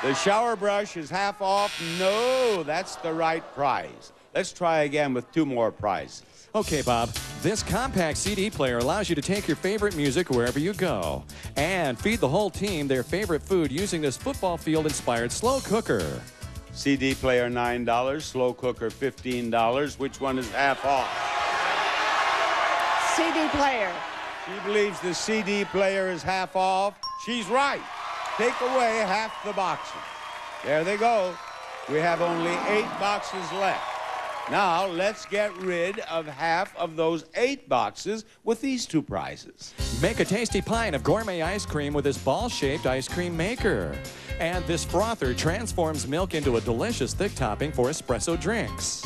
The shower brush is half off. No, that's the right price. Let's try again with two more prizes. Okay, Bob. This compact CD player allows you to take your favorite music wherever you go and feed the whole team their favorite food using this football field inspired slow cooker. CD player $9, slow cooker $15. Which one is half off? CD player. She believes the CD player is half off. She's right. Take away half the boxes. There they go. We have only eight boxes left. Now, let's get rid of half of those eight boxes with these two prizes. Make a tasty pint of gourmet ice cream with this ball shaped ice cream maker. And this frother transforms milk into a delicious thick topping for espresso drinks.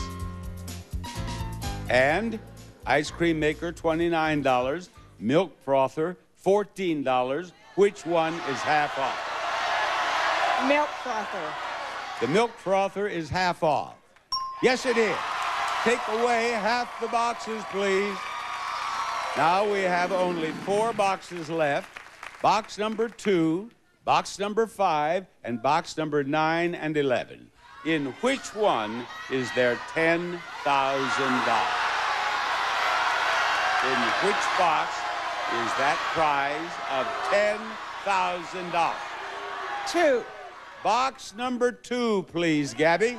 And ice cream maker $29, milk frother $14. Which one is half off? Milk frother. The milk frother is half off. Yes, it is. Take away half the boxes, please. Now we have only four boxes left. Box number two, box number five, and box number nine and 11. In which one is there $10,000? In which box is that prize of $10,000? Two. Box number two, please, Gabby.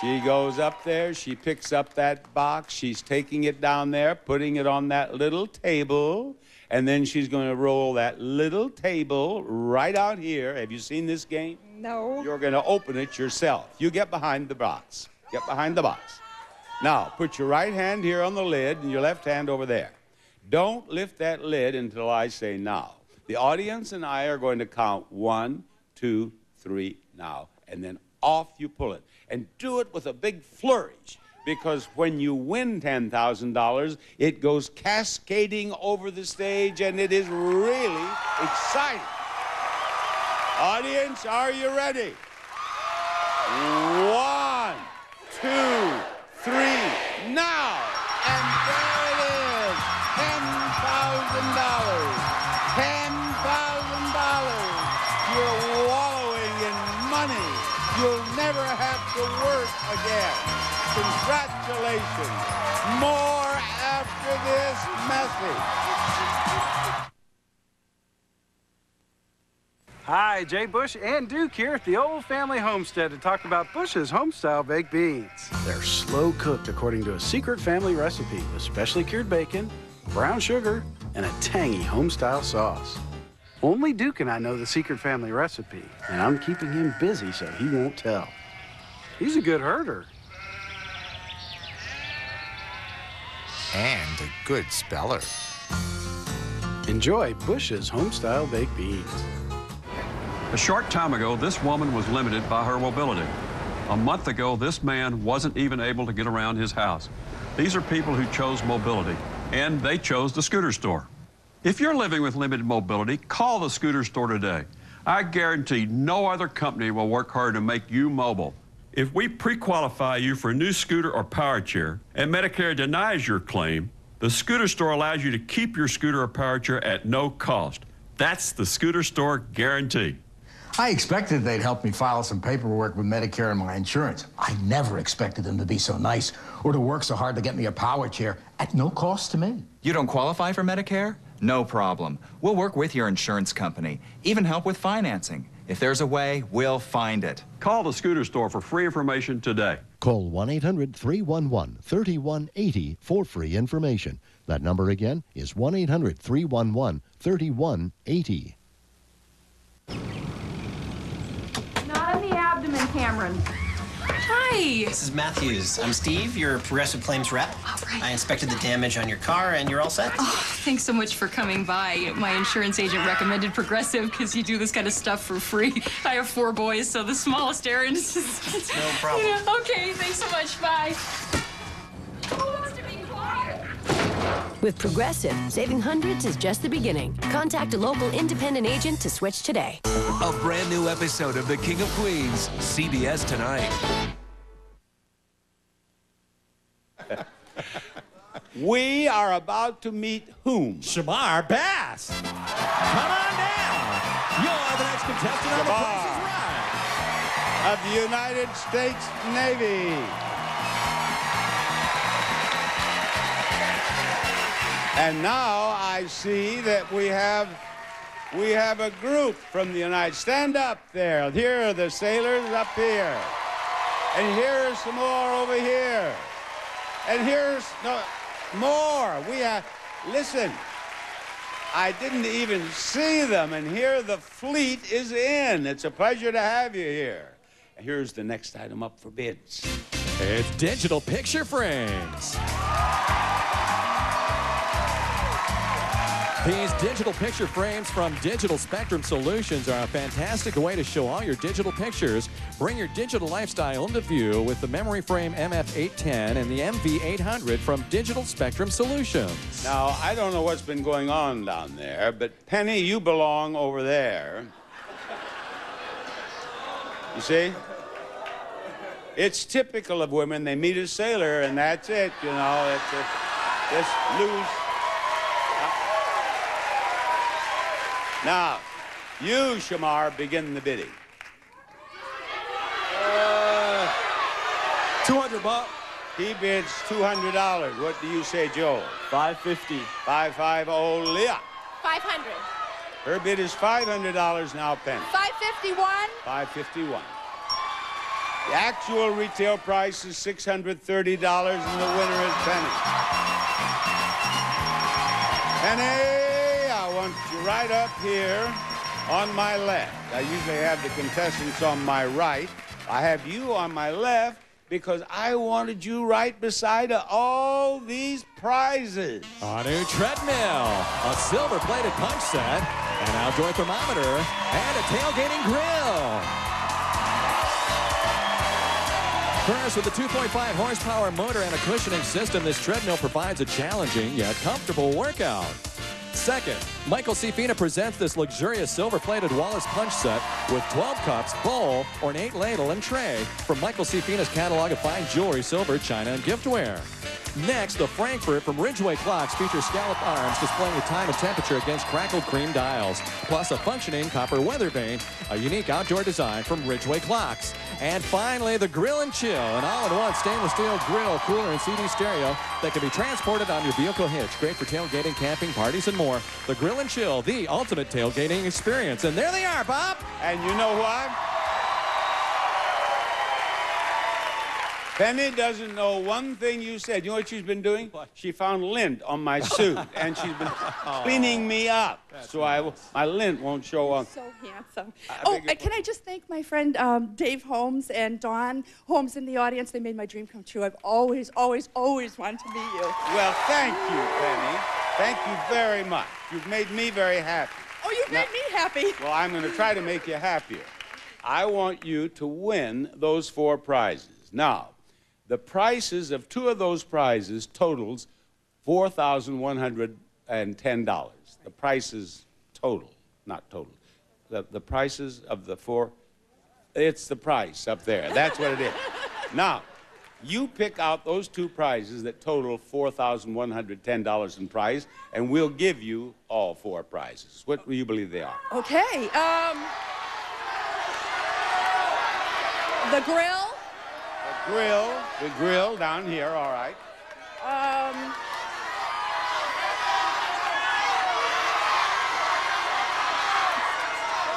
She goes up there, she picks up that box, she's taking it down there, putting it on that little table, and then she's going to roll that little table right out here. Have you seen this game? No. You're going to open it yourself. You get behind the box. Get behind the box. Now, put your right hand here on the lid and your left hand over there. Don't lift that lid until I say now. The audience and I are going to count one, two, three, now, and then off you pull it. And do it with a big flourish because when you win $10,000, it goes cascading over the stage and it is really exciting. Audience, are you ready? One, two, three, now! And there it is! $10,000! $10,000! You're wallowing in money. You'll never have to work again. Congratulations. More after this message. Hi, Jay Bush and Duke here at the Old Family Homestead to talk about Bush's homestyle baked beans. They're slow cooked according to a secret family recipe with specially cured bacon, brown sugar, and a tangy homestyle sauce. Only Duke and I know the secret family recipe, and I'm keeping him busy so he won't tell. He's a good herder. And a good speller. Enjoy Bush's homestyle baked beans. A short time ago, this woman was limited by her mobility. A month ago, this man wasn't even able to get around his house. These are people who chose mobility, and they chose the scooter store. If you're living with limited mobility, call the scooter store today. I guarantee no other company will work hard to make you mobile. If we pre-qualify you for a new scooter or power chair and Medicare denies your claim, the scooter store allows you to keep your scooter or power chair at no cost. That's the scooter store guarantee. I expected they'd help me file some paperwork with Medicare and my insurance. I never expected them to be so nice or to work so hard to get me a power chair at no cost to me. You don't qualify for Medicare? No problem. We'll work with your insurance company, even help with financing. If there's a way, we'll find it. Call the scooter store for free information today. Call 1 800 311 3180 for free information. That number again is 1 800 311 3180. Not in the abdomen, Cameron. Hi. Mrs. Matthews. I'm Steve, your Progressive Claims rep. All right. I inspected the damage on your car, and you're all set. Oh, thanks so much for coming by. My insurance agent recommended Progressive because you do this kind of stuff for free. I have four boys, so the smallest errand is just. No problem. Yeah, okay, thanks so much. Bye. Oh, With Progressive, saving hundreds is just the beginning. Contact a local independent agent to switch today. A brand new episode of The King of Queens, CBS tonight. We are about to meet whom? Shamar Bass. Come on down. You're the next contestant on The Price is Right. of the United States Navy. And now I see that we have we have a group from the United. Stand up there. Here are the sailors up here, and here's some more over here, and here's no more. We have. Listen. I didn't even see them, and here the fleet is in. It's a pleasure to have you here. Here's the next item up for bids. It's digital picture frames. These digital picture frames from Digital Spectrum Solutions are a fantastic way to show all your digital pictures. Bring your digital lifestyle into view with the Memory Frame MF810 and the MV800 from Digital Spectrum Solutions. Now, I don't know what's been going on down there, but Penny, you belong over there. You see? It's typical of women. They meet a sailor, and that's it, you know. It's just lose. Now, you, Shamar, begin the bidding. Uh, 200 bucks. He bids $200. What do you say, Joe? 550. 550 Leah. 500. Her bid is $500 now, Penny. 551. 551. The actual retail price is $630, and the winner is Penny. Penny, You right up here on my left. I usually have the contestants on my right. I have you on my left, because I wanted you right beside all these prizes. A new treadmill, a silver-plated punch set, an outdoor thermometer, and a tailgating grill. First, with a 2.5 horsepower motor and a cushioning system, this treadmill provides a challenging yet comfortable workout. Second, Michael C. Fina presents this luxurious silver-plated Wallace punch set with 12 cups, bowl, ornate ladle, and tray from Michael C. Fina's catalog of fine jewelry, silver, china, and giftware. Next, the Frankfurt from Ridgeway Clocks features scalloped arms displaying the time and temperature against crackled cream dials, plus a functioning copper weather vane, a unique outdoor design from Ridgeway Clocks. And finally, the Grill and Chill, an all-in-one stainless steel grill, cooler, and CD stereo that can be transported on your vehicle hitch. Great for tailgating, camping, parties, and more. The Grill and Chill, the ultimate tailgating experience. And there they are, Bob. And you know what? Penny doesn't know one thing you said. You know what she's been doing? She found lint on my suit, and she's been cleaning me up, so I my lint won't show up. So handsome. I oh, beg your can I just thank my friend um, Dave Holmes and Dawn Holmes in the audience? They made my dream come true. I've always, always, always wanted to meet you. Well, thank you, Penny. Thank you very much. You've made me very happy. Oh, you've Now- made me happy. Well, I'm going to try to make you happier. I want you to win those four prizes. Now, the prices of two of those prizes totals $4,110. The prices total, not total. The, the prices of the four, it's the price up there. That's what it is. Now, you pick out those two prizes that total $4,110 in prize, and we'll give you all four prizes. What do you believe they are? Okay. Um, the grill. The grill, the grill down here, all right. Um,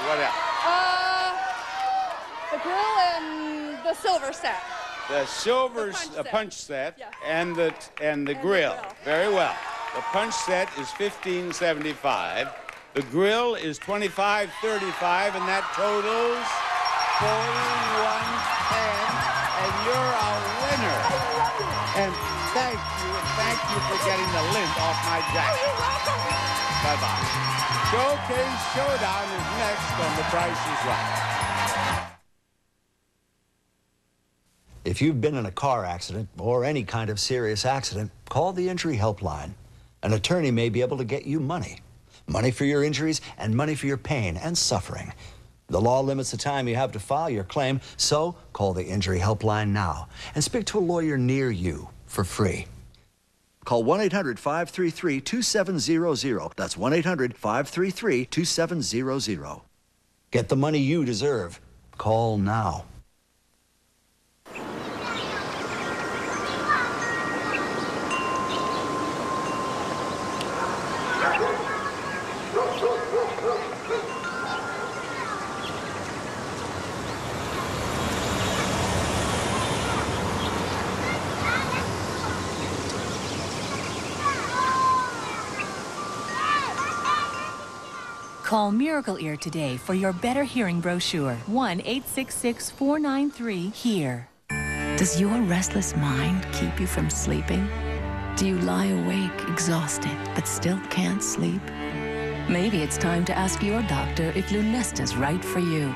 What else? uh, the grill and the silver set. The silver The punch set. punch set Yeah. and the and the grill. Very well. The punch set is 1575. The grill is 2535 and that totals 4110 and you're a winner. And thank you and thank you for getting the lint off my jacket. Bye-bye. Showcase Showdown is next on The Price is Right. If you've been in a car accident or any kind of serious accident, call the Injury Helpline. An attorney may be able to get you money. Money for your injuries and money for your pain and suffering. The law limits the time you have to file your claim, so call the Injury Helpline now and speak to a lawyer near you for free. Call 1 800 533 2700. That's 1 800 533 2700. Get the money you deserve. Call now. Call Miracle Ear today for your better hearing brochure. 1 866 493 HEAR. Does your restless mind keep you from sleeping? Do you lie awake, exhausted, but still can't sleep? Maybe it's time to ask your doctor if Lunesta's right for you.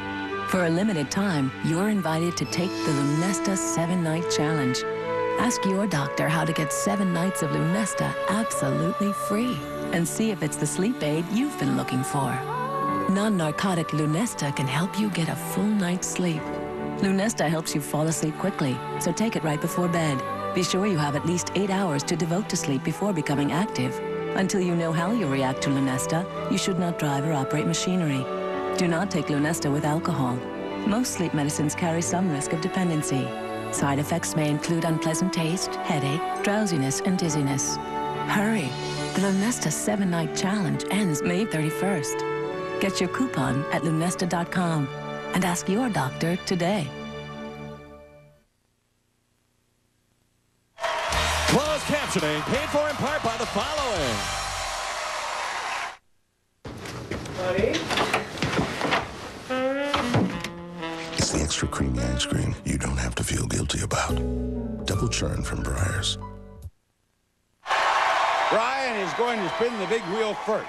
For a limited time, you're invited to take the Lunesta 7 Night Challenge. Ask your doctor how to get seven nights of Lunesta absolutely free and see if it's the sleep aid you've been looking for. Non narcotic Lunesta can help you get a full night's sleep. Lunesta helps you fall asleep quickly, so take it right before bed. Be sure you have at least eight hours to devote to sleep before becoming active. Until you know how you react to Lunesta, you should not drive or operate machinery. Do not take Lunesta with alcohol. Most sleep medicines carry some risk of dependency. Side effects may include unpleasant taste, headache, drowsiness, and dizziness. Hurry! The Lunesta 7 Night Challenge ends May 31st. Get your coupon at lunesta.com and ask your doctor today. Closed captioning paid for in part by the following. Buddy, It's the extra creamy ice cream you don't have to feel guilty about. Double churn from Breyers. Brian is going to spin the big wheel first.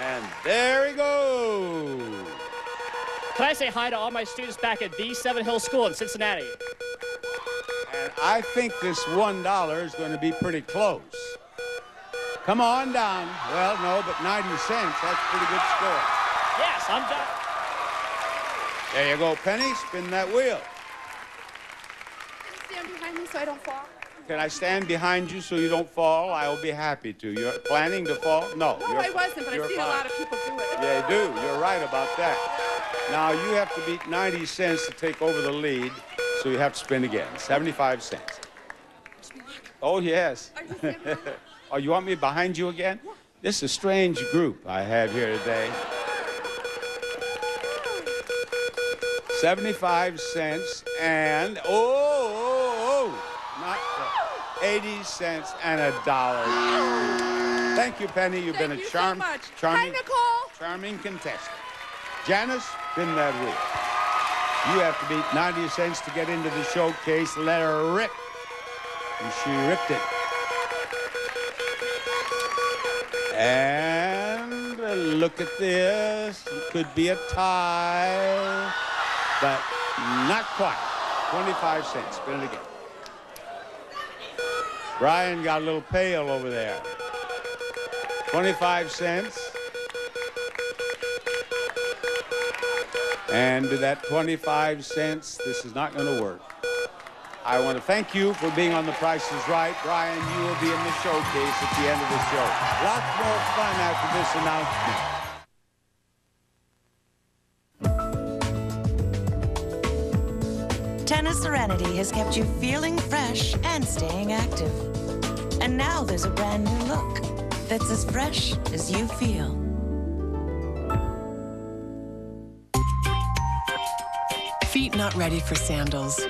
And there he goes. Can I say hi to all my students back at the Seven Hill School in Cincinnati? And I think this $1 is going to be pretty close. Come on down. Well, no, but 90 cents, that's a pretty good score. Yes, I'm done. There you go, Penny. Spin that wheel. Stand behind me so I don't fall. Can I stand behind you so you don't fall? I will be happy to. You're planning to fall? No. No, I wasn't, but I've seen a lot of people do it. Yeah, you do. You're right about that. Now, you have to beat 90 cents to take over the lead, so you have to spin again. 75 cents. Oh, yes. oh, you want me behind you again? This is a strange group I have here today. 75 cents and, oh, 80 cents and a dollar. Thank you, Penny. You've been a you charm, much. charming, Hi, Nicole. charming contestant. Janice, spin that wheel. You have to beat 90 cents to get into the showcase. Let her rip. And she ripped it. And look at this. It could be a tie, but not quite. 25 cents. Spin it again. Brian got a little pale over there. 25 cents. And to that 25 cents, this is not going to work. I want to thank you for being on The Price is Right. Brian, you will be in the showcase at the end of the show. Lots more fun after this announcement. Serenity has kept you feeling fresh and staying active. And now there's a brand new look that's as fresh as you feel. Feet not ready for sandals?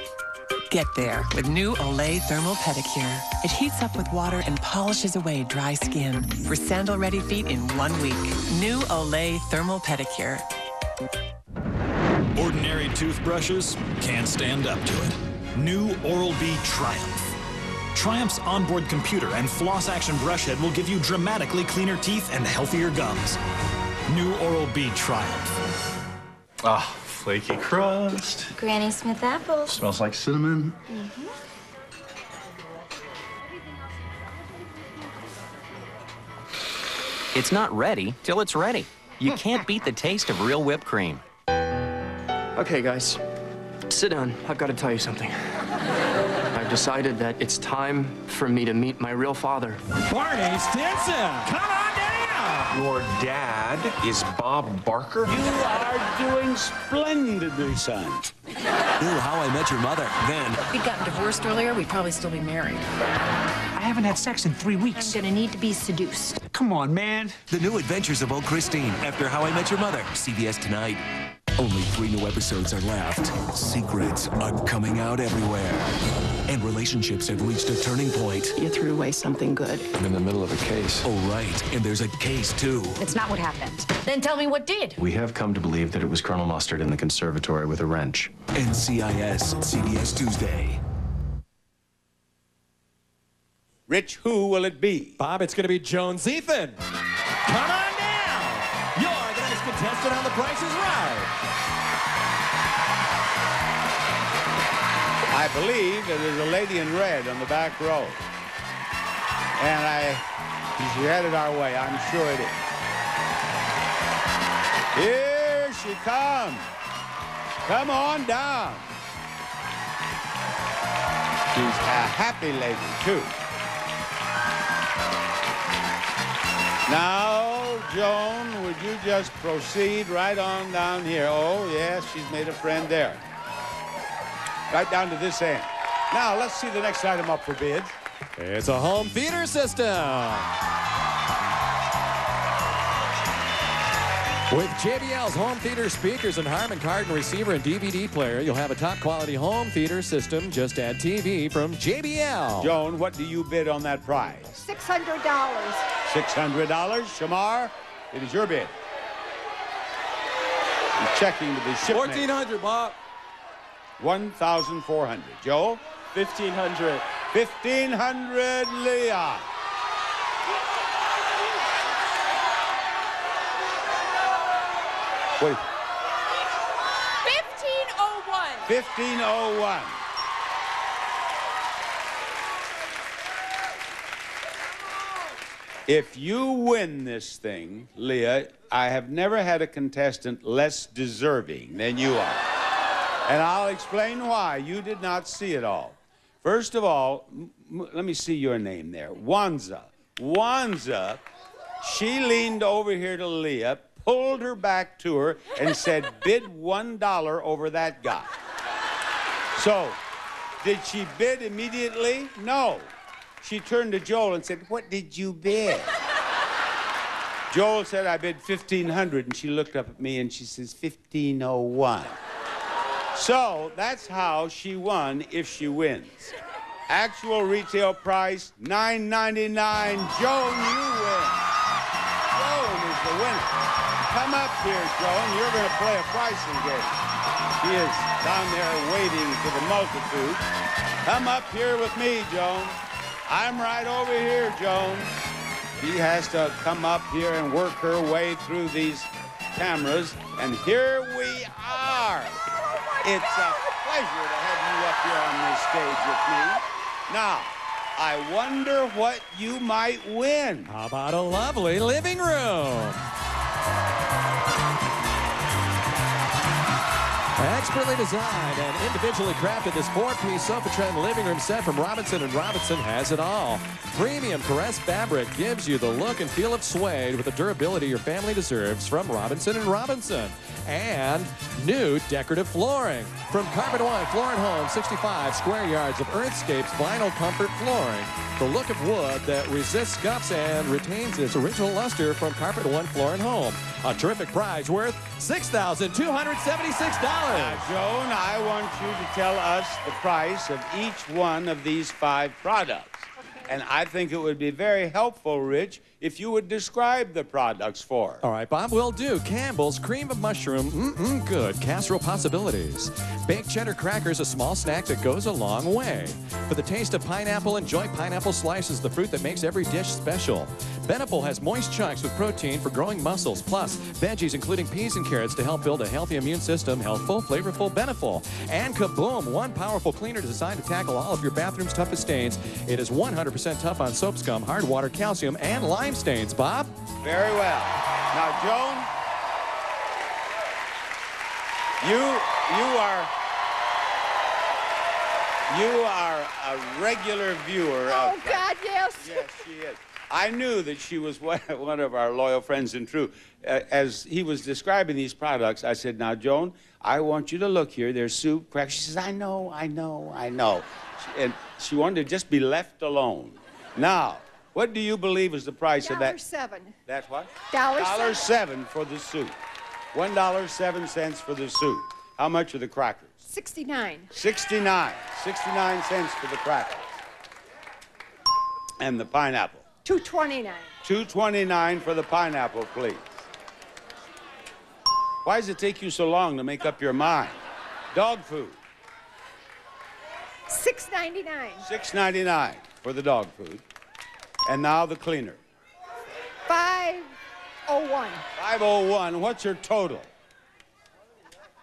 Get there with new Olay Thermal Pedicure. It heats up with water and polishes away dry skin for sandal ready feet in one week. New Olay Thermal Pedicure. Ordinary toothbrushes can't stand up to it. New Oral-B Triumph. Triumph's onboard computer and floss action brush head will give you dramatically cleaner teeth and healthier gums. New Oral-B Triumph. Ah, flaky crust. Granny Smith apples. Smells like cinnamon. It's not ready till it's ready. You can't beat the taste of real whipped cream. Okay, guys, sit down. I've got to tell you something. I've decided that it's time for me to meet my real father. Barney Stinson. Come on down. Your dad is Bob Barker? You are doing splendidly, son. Ooh, how I met your mother. Then. If we'd gotten divorced earlier, we'd probably still be married. I haven't had sex in three weeks. I'm gonna need to be seduced. Come on, man. The new adventures of old Christine after How I Met Your Mother. CBS tonight. Only three new episodes are left. Secrets are coming out everywhere. And relationships have reached a turning point. You threw away something good. I'm in the middle of a case. Oh, right. And there's a case, too. It's not what happened. Then tell me what did. We have come to believe that it was Colonel Mustard in the conservatory with a wrench. NCIS, CBS Tuesday. Rich, who will it be? Bob, it's going to be Jones Ethan. Come on contestant on The Price is Right. I believe it is a lady in red on the back row. And I, she's headed our way. I'm sure it is. Here she comes. Come on down. She's a happy lady, too. Now, Joan, would you just proceed right on down here? Oh, yes, she's made a friend there. Right down to this end. Now, let's see the next item up for bids. It's a home theater system. With JBL's home theater speakers and Harman Kardon receiver and DVD player, you'll have a top quality home theater system. Just add TV from JBL. Joan, what do you bid on that prize? $600. $600. Shamar, it is your bid. I'm checking with the shipment. 1400, Bob. 1,400. Joe? 1,500. 1,500, Leah. Wait, 1501. 1501. If you win this thing, Leah, I have never had a contestant less deserving than you are. And I'll explain why. You did not see it all. First of all, m- m- let me see your name there. Wanza. Wanza, she leaned over here to Leah, pulled her back to her, and said, bid one dollar over that guy. So, did she bid immediately? No. She turned to Joel and said, What did you bid? Joel said, I bid 1500 And she looked up at me and she says, 1501. So that's how she won if she wins. Actual retail price, $9.99. Joan, you up here, Joan. You're going to play a pricing game. She is down there waiting for the multitude. Come up here with me, Joan. I'm right over here, Joan. She has to come up here and work her way through these cameras. And here we are. It's a pleasure to have you up here on this stage with me. Now, I wonder what you might win. How about a lovely living room? Expertly designed and individually crafted, this four-piece sofa trend living room set from Robinson & Robinson has it all. Premium Caress fabric gives you the look and feel of suede with the durability your family deserves from Robinson & Robinson. And new decorative flooring from Carpet One Floor and Home, 65 square yards of Earthscapes vinyl comfort flooring. The look of wood that resists scuffs and retains its original luster from Carpet One Floor and Home. A terrific prize worth $6,276. Now, uh, Joan, I want you to tell us the price of each one of these five products. And I think it would be very helpful, Rich, if you would describe the products for. All right, Bob will do. Campbell's cream of mushroom, mm-mm, good. Casserole possibilities. Baked cheddar crackers, a small snack that goes a long way. For the taste of pineapple, enjoy pineapple slices, the fruit that makes every dish special. Beneful has moist chunks with protein for growing muscles, plus veggies including peas and carrots to help build a healthy immune system. Healthful, flavorful, Beneful. And Kaboom, one powerful cleaner designed to tackle all of your bathroom's toughest stains. It is 100% tough on soap scum, hard water, calcium, and lime stains. Bob? Very well. Now, Joan, you you are you are a regular viewer Oh, of God, yes. Yes, she is. I knew that she was one, one of our loyal friends and true. Uh, as he was describing these products, I said, Now, Joan, I want you to look here. There's soup, crackers. She says, I know, I know, I know. She- And she wanted to just be left alone. Now, what do you believe is the price of that? seven. That's what? Dollar Dollar seven. seven for the soup. One dollar seven cents for the soup. How much are the crackers? 69. 69. 69 cents for the crackers. And the pineapple. 229. 229 for the pineapple, please. Why does it take you so long to make up your mind? Dog food. 699. 6.99 for the dog food. And now the cleaner. 501. 501. What's her total?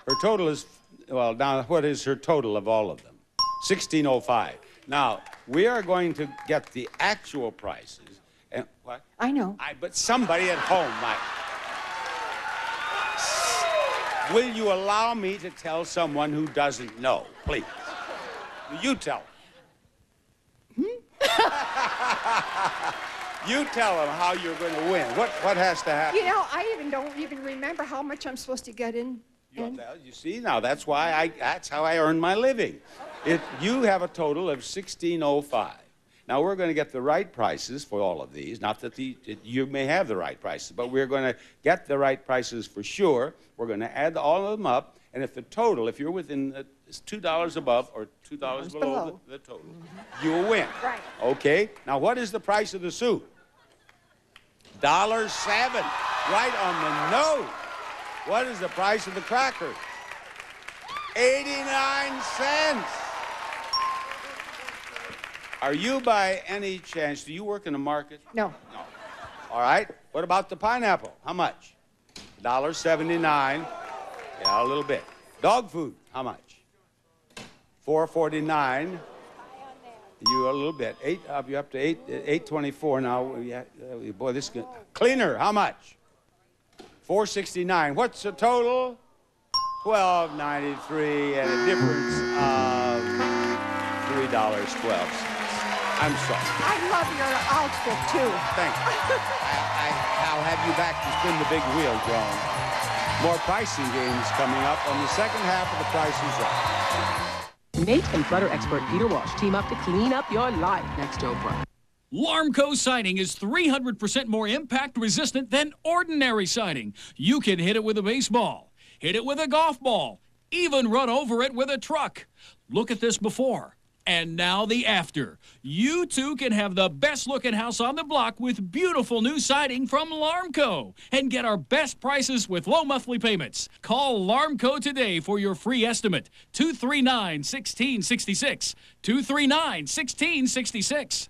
Her total is, well, now what is her total of all of them? 1605. Now, we are going to get the actual prices. And what? I know. I, but somebody at home might. Will you allow me to tell someone who doesn't know, please? You tell them. you tell them how you're going to win. What, what has to happen? You know, I even don't even remember how much I'm supposed to get in. You, well, you see, now that's why I, that's how I earn my living. It, you have a total of 1605. Now we're going to get the right prices for all of these. Not that the, you may have the right prices, but we're going to get the right prices for sure. We're going to add all of them up, and if the total, if you're within two dollars above or two dollars below, below. The, the total, you will win. Right. Okay. Now what is the price of the soup? Dollar seven, right on the nose. What is the price of the crackers? 89 cents. Are you by any chance, do you work in the market? No. No. All right. What about the pineapple? How much? $1.79. Yeah, a little bit. Dog food, how much? 449. You a little bit. Eight up. You up to eight. Eight twenty-four now. Yeah, uh, boy, this good. cleaner. How much? Four sixty-nine. What's the total? Twelve ninety-three, and a difference of three dollars twelve. I'm sorry. I love your outfit too. Thank you. I, I, I'll have you back to spin the big wheel, Joan. More pricing games coming up on the second half of the Price is Right. Nate and clutter expert Peter Walsh team up to clean up your life next Oprah. Larmco siding is 300% more impact resistant than ordinary siding. You can hit it with a baseball, hit it with a golf ball, even run over it with a truck. Look at this before. And now the after. You too can have the best looking house on the block with beautiful new siding from Larmco and get our best prices with low monthly payments. Call Larmco today for your free estimate. 239 1666. 239 1666.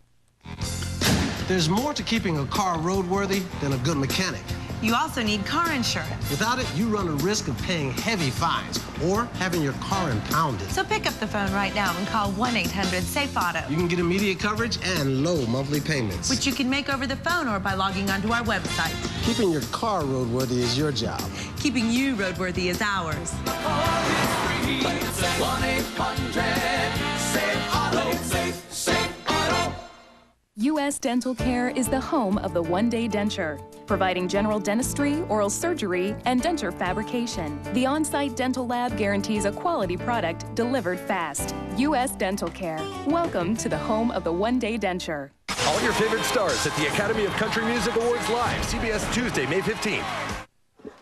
There's more to keeping a car roadworthy than a good mechanic. You also need car insurance. Without it, you run a risk of paying heavy fines or having your car impounded. So pick up the phone right now and call 1-800-SAFE-AUTO. You can get immediate coverage and low monthly payments. Which you can make over the phone or by logging onto our website. Keeping your car roadworthy is your job. Keeping you roadworthy is ours. 1-800-SAFE-AUTO. U.S. Dental Care is the home of the One Day Denture, providing general dentistry, oral surgery, and denture fabrication. The on site dental lab guarantees a quality product delivered fast. U.S. Dental Care. Welcome to the home of the One Day Denture. All your favorite stars at the Academy of Country Music Awards Live, CBS Tuesday, May 15th.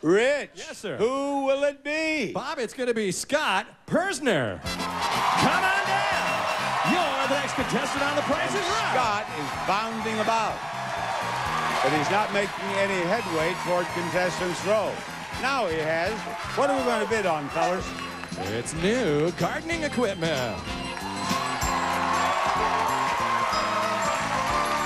Rich. Yes, sir. Who will it be? Bob, it's going to be Scott Persner. Come on down. You're the next contestant on The Price is Right. Scott is bounding about, but he's not making any headway toward contestant's row. Now he has. What are we going to bid on, fellas? It's new gardening equipment.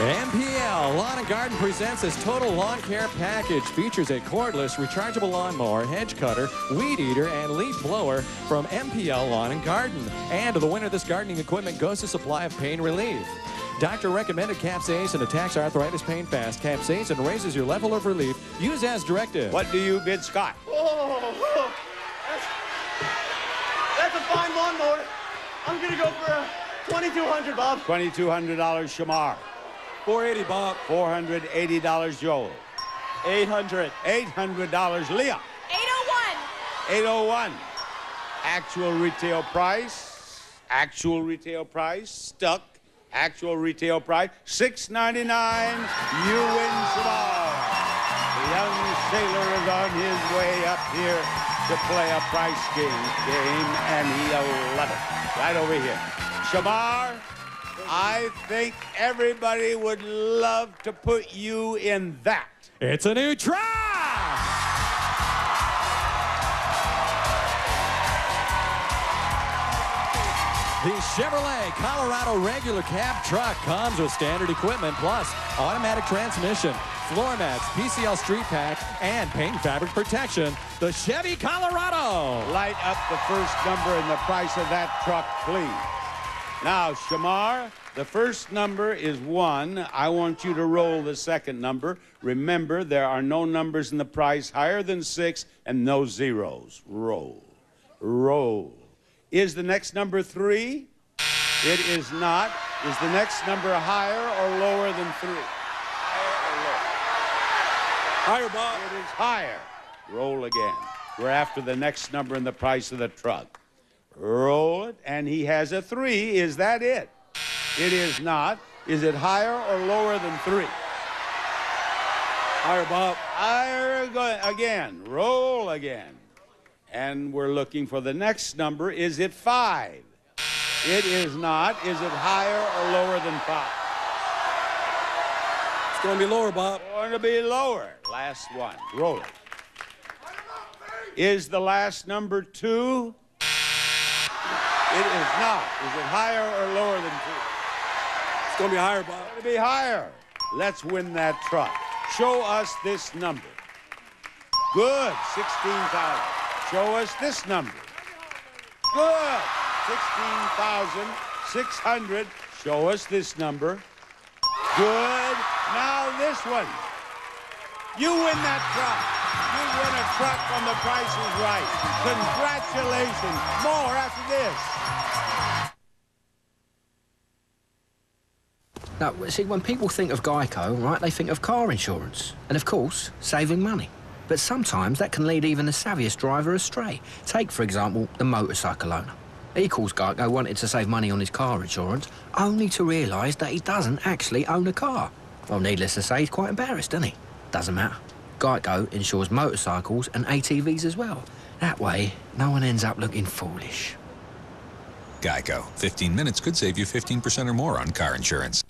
MPL Lawn and Garden presents this total lawn care package. Features a cordless rechargeable lawnmower, hedge cutter, weed eater, and leaf blower from MPL Lawn and Garden. And to the winner of this gardening equipment goes to supply of pain relief. Doctor recommended Capzasin attacks arthritis pain fast. Capzasin raises your level of relief. Use as directed. What do you bid, Scott? Oh, that's, that's a fine lawnmower. I'm gonna go for a 2200 Bob. $2,200 Shamar. 480 Bob. $480 Joel. 800. $800 Leah. 801. 801. Actual retail price. Actual retail price. Stuck. Actual retail price. $6.99. You win Shamar. The young sailor is on his way up here to play a price game, game and he'll love it. Right over here. Shamar, I think everybody would love to put you in that. It's a new try. The Chevrolet Colorado regular cab truck comes with standard equipment plus automatic transmission, floor mats, PCL street pack, and paint fabric protection. The Chevy Colorado. Light up the first number and the price of that truck, please. Now, Shamar, the first number is one. I want you to roll the second number. Remember, there are no numbers in the price higher than six and no zeros. Roll. Roll. Is the next number three? It is not. Is the next number higher or lower than three? Higher, Bob. It is higher. Roll again. We're after the next number in the price of the truck. Roll it, and he has a three. Is that it? It is not. Is it higher or lower than three? Higher, Bob. Higher again. Roll again. And we're looking for the next number. Is it five? It is not. Is it higher or lower than five? It's going to be lower, Bob. Going to be lower. Last one. Roll it. Is the last number two? It is not. Is it higher or lower than two? It's going to be higher, Bob. It's going to be higher. Let's win that truck. Show us this number. Good, 16,000. Show us this number. Good, 16,600. Show us this number. Good. Now this one. You win that truck. You win a truck on The Price is Right. Congratulations. More after this. Now, see, when people think of Geico, right, they think of car insurance. And of course, saving money. But sometimes that can lead even the savviest driver astray. Take, for example, the motorcycle owner. He calls Geico wanted to save money on his car insurance, only to realise that he doesn't actually own a car. Well, needless to say, he's quite embarrassed, isn't he? Doesn't matter. Geico insures motorcycles and ATVs as well. That way, no one ends up looking foolish. Geico. 15 minutes could save you 15% or more on car insurance.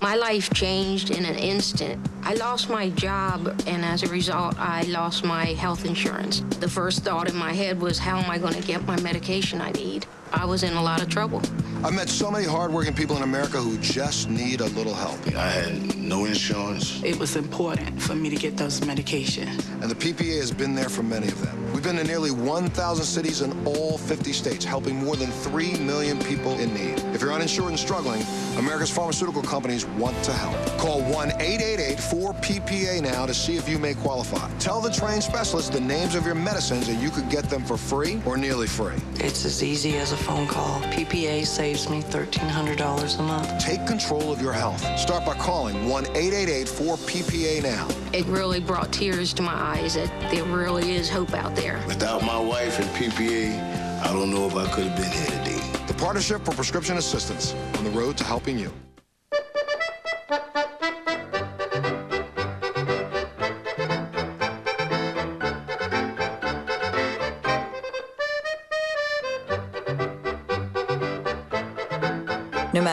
My life changed in an instant. I lost my job, and as a result, I lost my health insurance. The first thought in my head was, how am I going to get my medication I need? I was in a lot of trouble. I've met so many hardworking people in America who just need a little help. I had no insurance. It was important for me to get those medications. And the PPA has been there for many of them. We've been to nearly 1,000 cities in all 50 states, helping more than 3 million people in need. If you're uninsured and struggling, America's pharmaceutical companies want to help. Call 1-888-4PPA now to see if you may qualify. Tell the trained specialist the names of your medicines and you could get them for free or nearly free. It's as easy as a phone call. PPA saves me $1,300 a month. Take control of your health. Start by calling 1-888-4PPA now. It really brought tears to my eyes that there really is hope out there. Without my wife and PPA, I don't know if I could have been here today. The Partnership for Prescription Assistance on the road to helping you.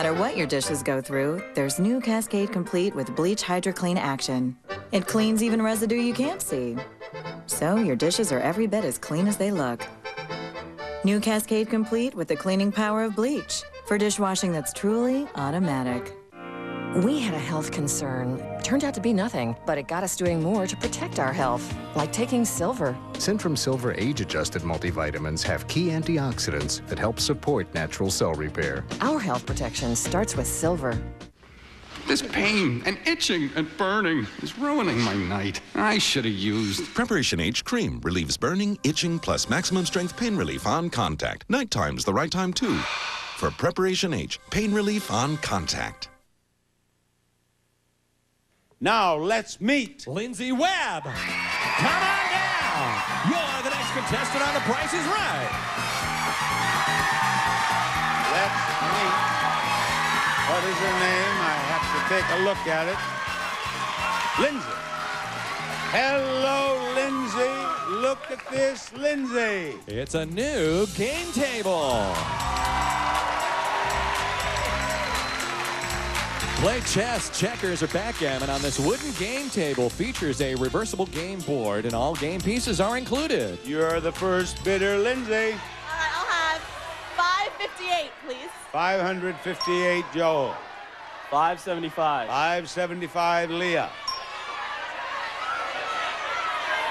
Matter what your dishes go through, there's new Cascade Complete with Bleach Hydro Clean Action. It cleans even residue you can't see. So your dishes are every bit as clean as they look. New Cascade Complete with the cleaning power of bleach for dishwashing that's truly automatic. We had a health concern. Turned out to be nothing, but it got us doing more to protect our health, like taking silver. Centrum Silver age-adjusted multivitamins have key antioxidants that help support natural cell repair. Our health protection starts with silver. This pain and itching and burning is ruining my night. I should have used. Preparation H cream relieves burning, itching, plus maximum strength pain relief on contact. Nighttime's the right time too. For Preparation H, pain relief on contact. Now let's meet Lindsay Webb. Come on down. You're the next contestant on The Price is Right. Let's meet. What is her name? I have to take a look at it. Lindsay. Hello, Lindsay. Look at this, Lindsay. It's a new game table. Play chess, checkers, or backgammon on this wooden game table. Features a reversible game board, and all game pieces are included. You're the first bidder, Lindsay. All right, I'll have 558, please. 558, Joel. 575. 575, Leah.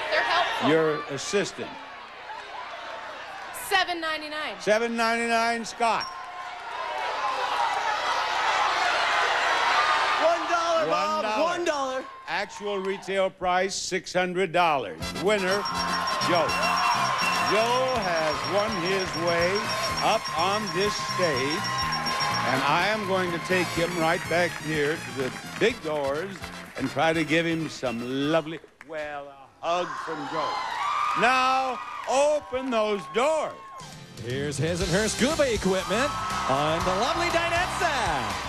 They're helpful. Your assistant. 799. 799, Scott. One dollar, One Bob. dollar. One dollar. Actual retail price, $600. Winner, Joe. Joe has won his way up on this stage, and I am going to take him right back here to the big doors and try to give him some lovely, well, a hug from Joe. Now, open those doors. Here's his and her scuba equipment on the lovely Dinetza.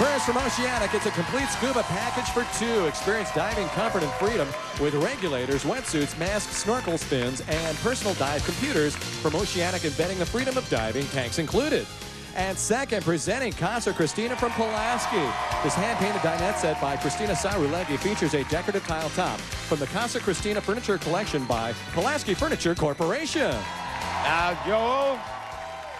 First from Oceanic, it's a complete scuba package for two. Experience diving comfort and freedom with regulators, wetsuits, masks, snorkel spins, and personal dive computers from Oceanic embedding the freedom of diving, tanks included. And second, presenting Casa Christina from Pulaski. This hand-painted dinette set by Christina Saruleghi features a decorative tile top from the Casa Christina Furniture Collection by Pulaski Furniture Corporation. Now, Joel,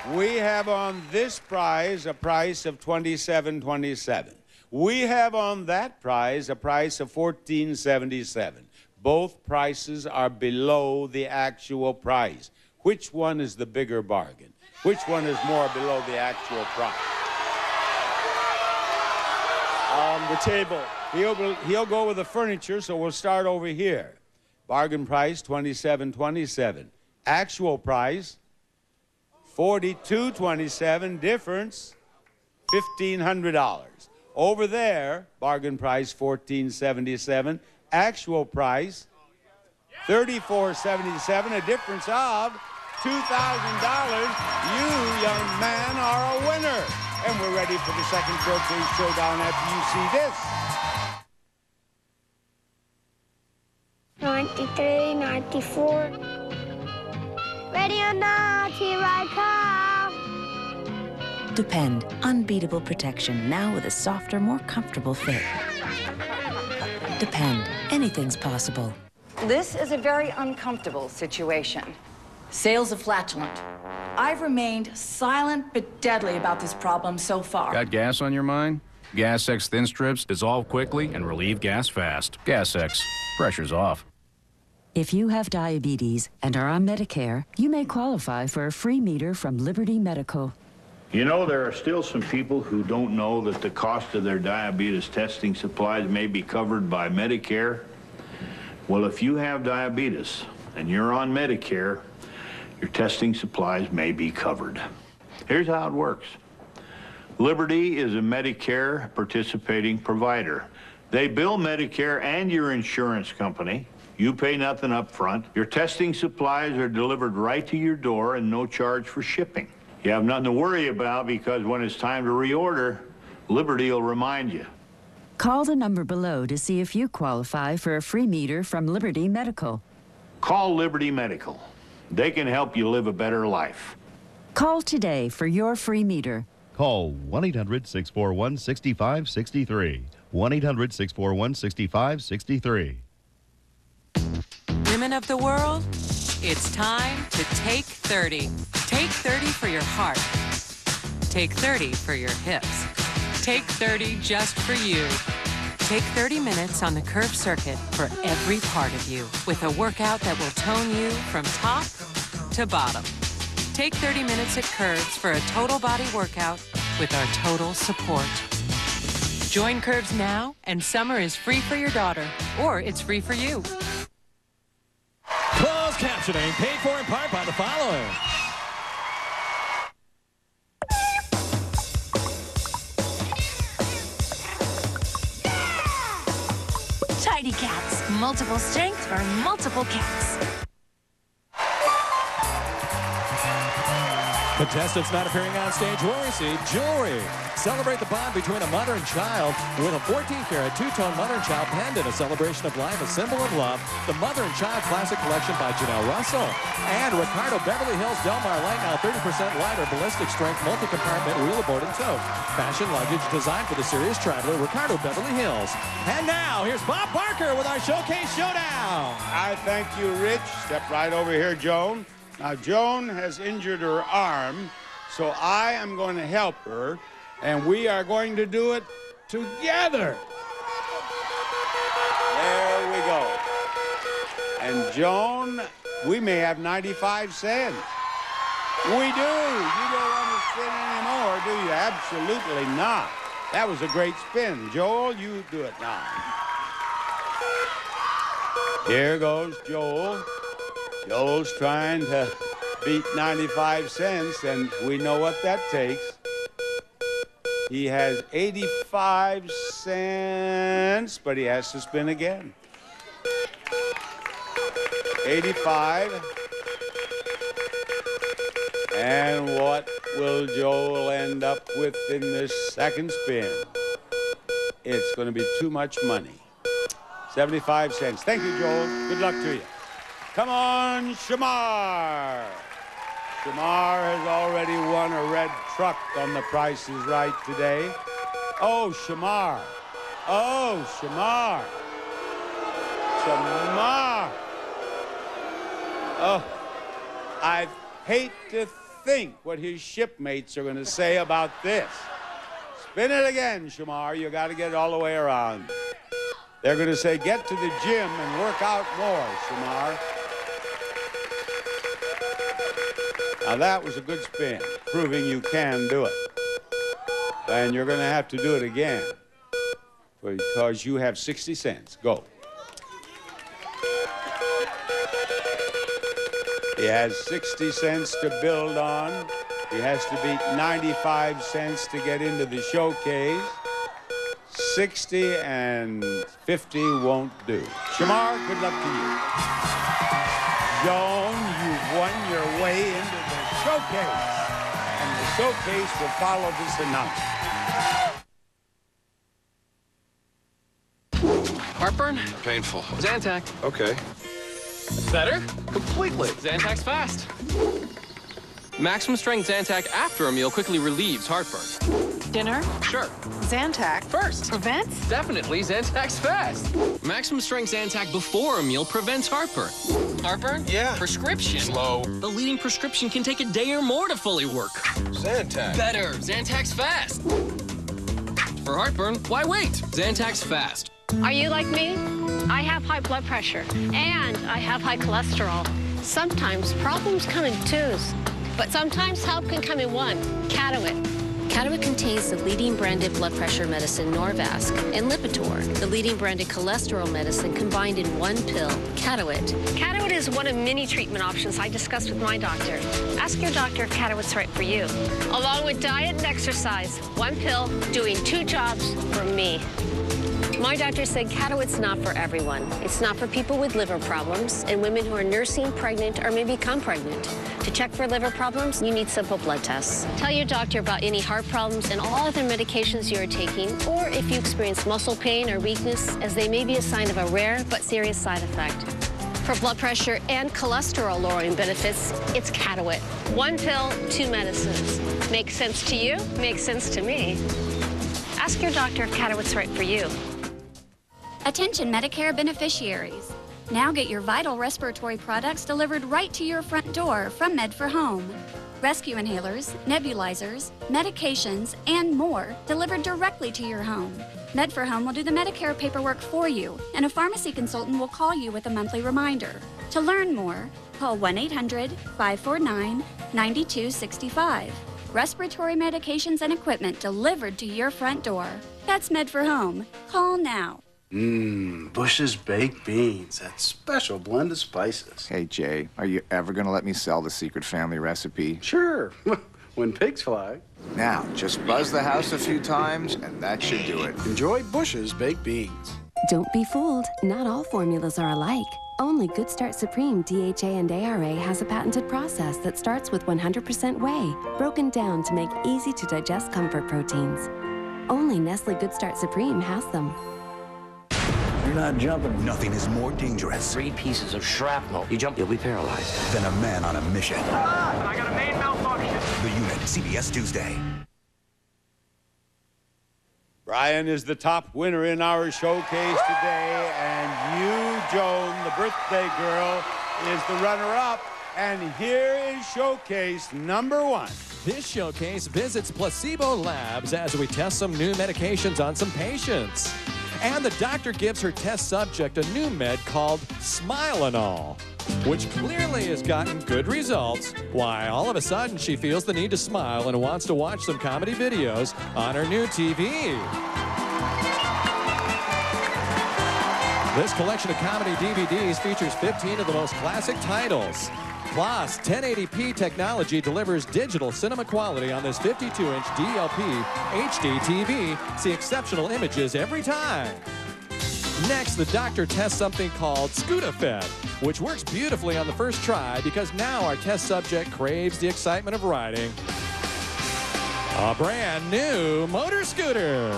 we have on this prize a price of twenty-seven twenty-seven. We have on that prize a price of fourteen seventy-seven. Both prices are below the actual price. Which one is the bigger bargain? Which one is more below the actual price? On the table. He'll, go- he'll go with the furniture, so we'll start over here. Bargain price twenty-seven twenty-seven. Actual price forty-two twenty-seven. Difference fifteen hundred dollars. Over there, bargain price fourteen seventy-seven. Actual price thirty-four seventy-seven. A difference of two thousand dollars. You, young man, are a winner. And we're ready for the second brokerage showdown after you see this. 93, 94. Ready or not, here I come. Depend. Unbeatable protection now with a softer, more comfortable fit. Depend. Anything's possible. This is a very uncomfortable situation. Sales of flatulent. I've remained silent but deadly about this problem so far. Got gas on your mind? Gas X Thin Strips dissolve quickly and relieve gas fast. Gas X, pressure's off. If you have diabetes and are on Medicare, you may qualify for a free meter from Liberty Medical. You know, there are still some people who don't know that the cost of their diabetes testing supplies may be covered by Medicare. Well, if you have diabetes and you're on Medicare, your testing supplies may be covered. Here's how it works. Liberty is a Medicare participating provider. They bill Medicare and your insurance company. You pay nothing up front. Your testing supplies are delivered right to your door and no charge for shipping. You have nothing to worry about because when it's time to reorder, Liberty will remind you. Call the number below to see if you qualify for a free meter from Liberty Medical. Call Liberty Medical. They can help you live a better life. Call today for your free meter. Call 1 800 641 6563. 1 800 641 6563. Women of the world, it's time to take 30. Take 30 for your heart. Take 30 for your hips. Take 30 just for you. Take 30 minutes on the curve circuit for every part of you with a workout that will tone you from top to bottom. Take 30 minutes at Curves for a total body workout with our total support. Join Curves now, and summer is free for your daughter, or it's free for you. Closed captioning paid for in part by the following. Tidy cats. Multiple strength for multiple cats. Contestants not appearing on stage will receive jewelry. Celebrate the bond between a mother and child with a 14-karat two-tone mother and child pendant, a celebration of life, a symbol of love. The Mother and Child Classic Collection by Janel Russell. And Ricardo Beverly Hills Del Mar Light now 30% lighter, ballistic strength, multi-compartment, wheel aboard and tote. Fashion luggage designed for the serious traveler, Ricardo Beverly Hills. And now, here's Bob Barker with our Showcase Showdown. I thank you, Rich. Step right over here, Joan. Now, Joan has injured her arm, so I am going to help her, and we are going to do it together. There we go. And Joan, we may have 95 cents. We do. You don't want to spin anymore, do you? Absolutely not. That was a great spin. Joel, you do it now. Here goes Joel. Joel's trying to beat 95 cents, and we know what that takes. He has 85 cents, but he has to spin again. 85. And what will Joel end up with in this second spin? It's going to be too much money. 75 cents. Thank you, Joel. Good luck to you. Come on, Shamar. Shamar has already won a red truck on the Price is Right today. Oh, Shamar. Oh, Shamar. Shamar. Oh, I hate to think what his shipmates are going to say about this. Spin it again, Shamar. You got to get it all the way around. They're going to say, get to the gym and work out more, Shamar. Now that was a good spin, proving you can do it. And you're going to have to do it again because you have 60 cents. Go. He has 60 cents to build on. He has to beat 95 cents to get into the showcase. 60 and 50 won't do. Shamar, good luck to you. Joan, you've won your way showcase. And the showcase will follow this announcement. Heartburn? Painful. Zantac. Okay. Better? Completely. Zantac's fast. Maximum strength Zantac after a meal quickly relieves heartburn. Dinner? Sure. Zantac. First. Prevents? Definitely, Zantac's fast. Maximum strength Zantac before a meal prevents heartburn. Heartburn? Yeah. Prescription. Slow. The leading prescription can take a day or more to fully work. Zantac. Better. Zantac's fast. For heartburn, why wait? Zantac's fast. Are you like me? I have high blood pressure and I have high cholesterol. Sometimes problems come in twos, but sometimes help can come in one. Caduet. Caduet contains the leading branded blood pressure medicine Norvasc and Lipitor, the leading branded cholesterol medicine combined in one pill, Caduet. Caduet is one of many treatment options I discussed with my doctor. Ask your doctor if Caduet's right for you. Along with diet and exercise, one pill doing two jobs for me. My doctor said Caduet's not for everyone. It's not for people with liver problems and women who are nursing, pregnant, or may become pregnant. To check for liver problems, you need simple blood tests. Tell your doctor about any heart problems and all other medications you are taking, or if you experience muscle pain or weakness, as they may be a sign of a rare but serious side effect. For blood pressure and cholesterol lowering benefits, it's Caduet. One pill, two medicines. Makes sense to you, makes sense to me. Ask your doctor if Caduet's right for you. Attention Medicare beneficiaries. Now get your vital respiratory products delivered right to your front door from Med for Home. Rescue inhalers, nebulizers, medications, and more delivered directly to your home. Med for Home will do the Medicare paperwork for you, and a pharmacy consultant will call you with a monthly reminder. To learn more, call 1 800 549 9265. Respiratory medications and equipment delivered to your front door. That's Med for Home. Call now. Mmm, Bush's baked beans. That special blend of spices. Hey, Jay, are you ever going to let me sell the secret family recipe? Sure, when pigs fly. Now, just buzz the house a few times, and that should do it. Enjoy Bush's baked beans. Don't be fooled. Not all formulas are alike. Only Good Start Supreme DHA and ARA has a patented process that starts with 100% whey, broken down to make easy to digest comfort proteins. Only Nestle Good Start Supreme has them. You're not jumping. Nothing is more dangerous. Three pieces of shrapnel. You jump, you'll be paralyzed. Than a man on a mission. Ah, I got a main malfunction. The Unit, CBS Tuesday. Brian is the top winner in our showcase today, and you, Joan, the birthday girl, is the runner-up. And here is showcase number one. This showcase visits Placebo Labs as we test some new medications on some patients. And the doctor gives her test subject a new med called Smilenol, which clearly has gotten good results. Why, all of a sudden, she feels the need to smile and wants to watch some comedy videos on her new TV. This collection of comedy DVDs features 15 of the most classic titles. Plus, 1080p technology delivers digital cinema quality on this 52-inch DLP HD TV. See exceptional images every time. Next, the doctor tests something called Scootifed, which works beautifully on the first try because now our test subject craves the excitement of riding a brand new motor scooter.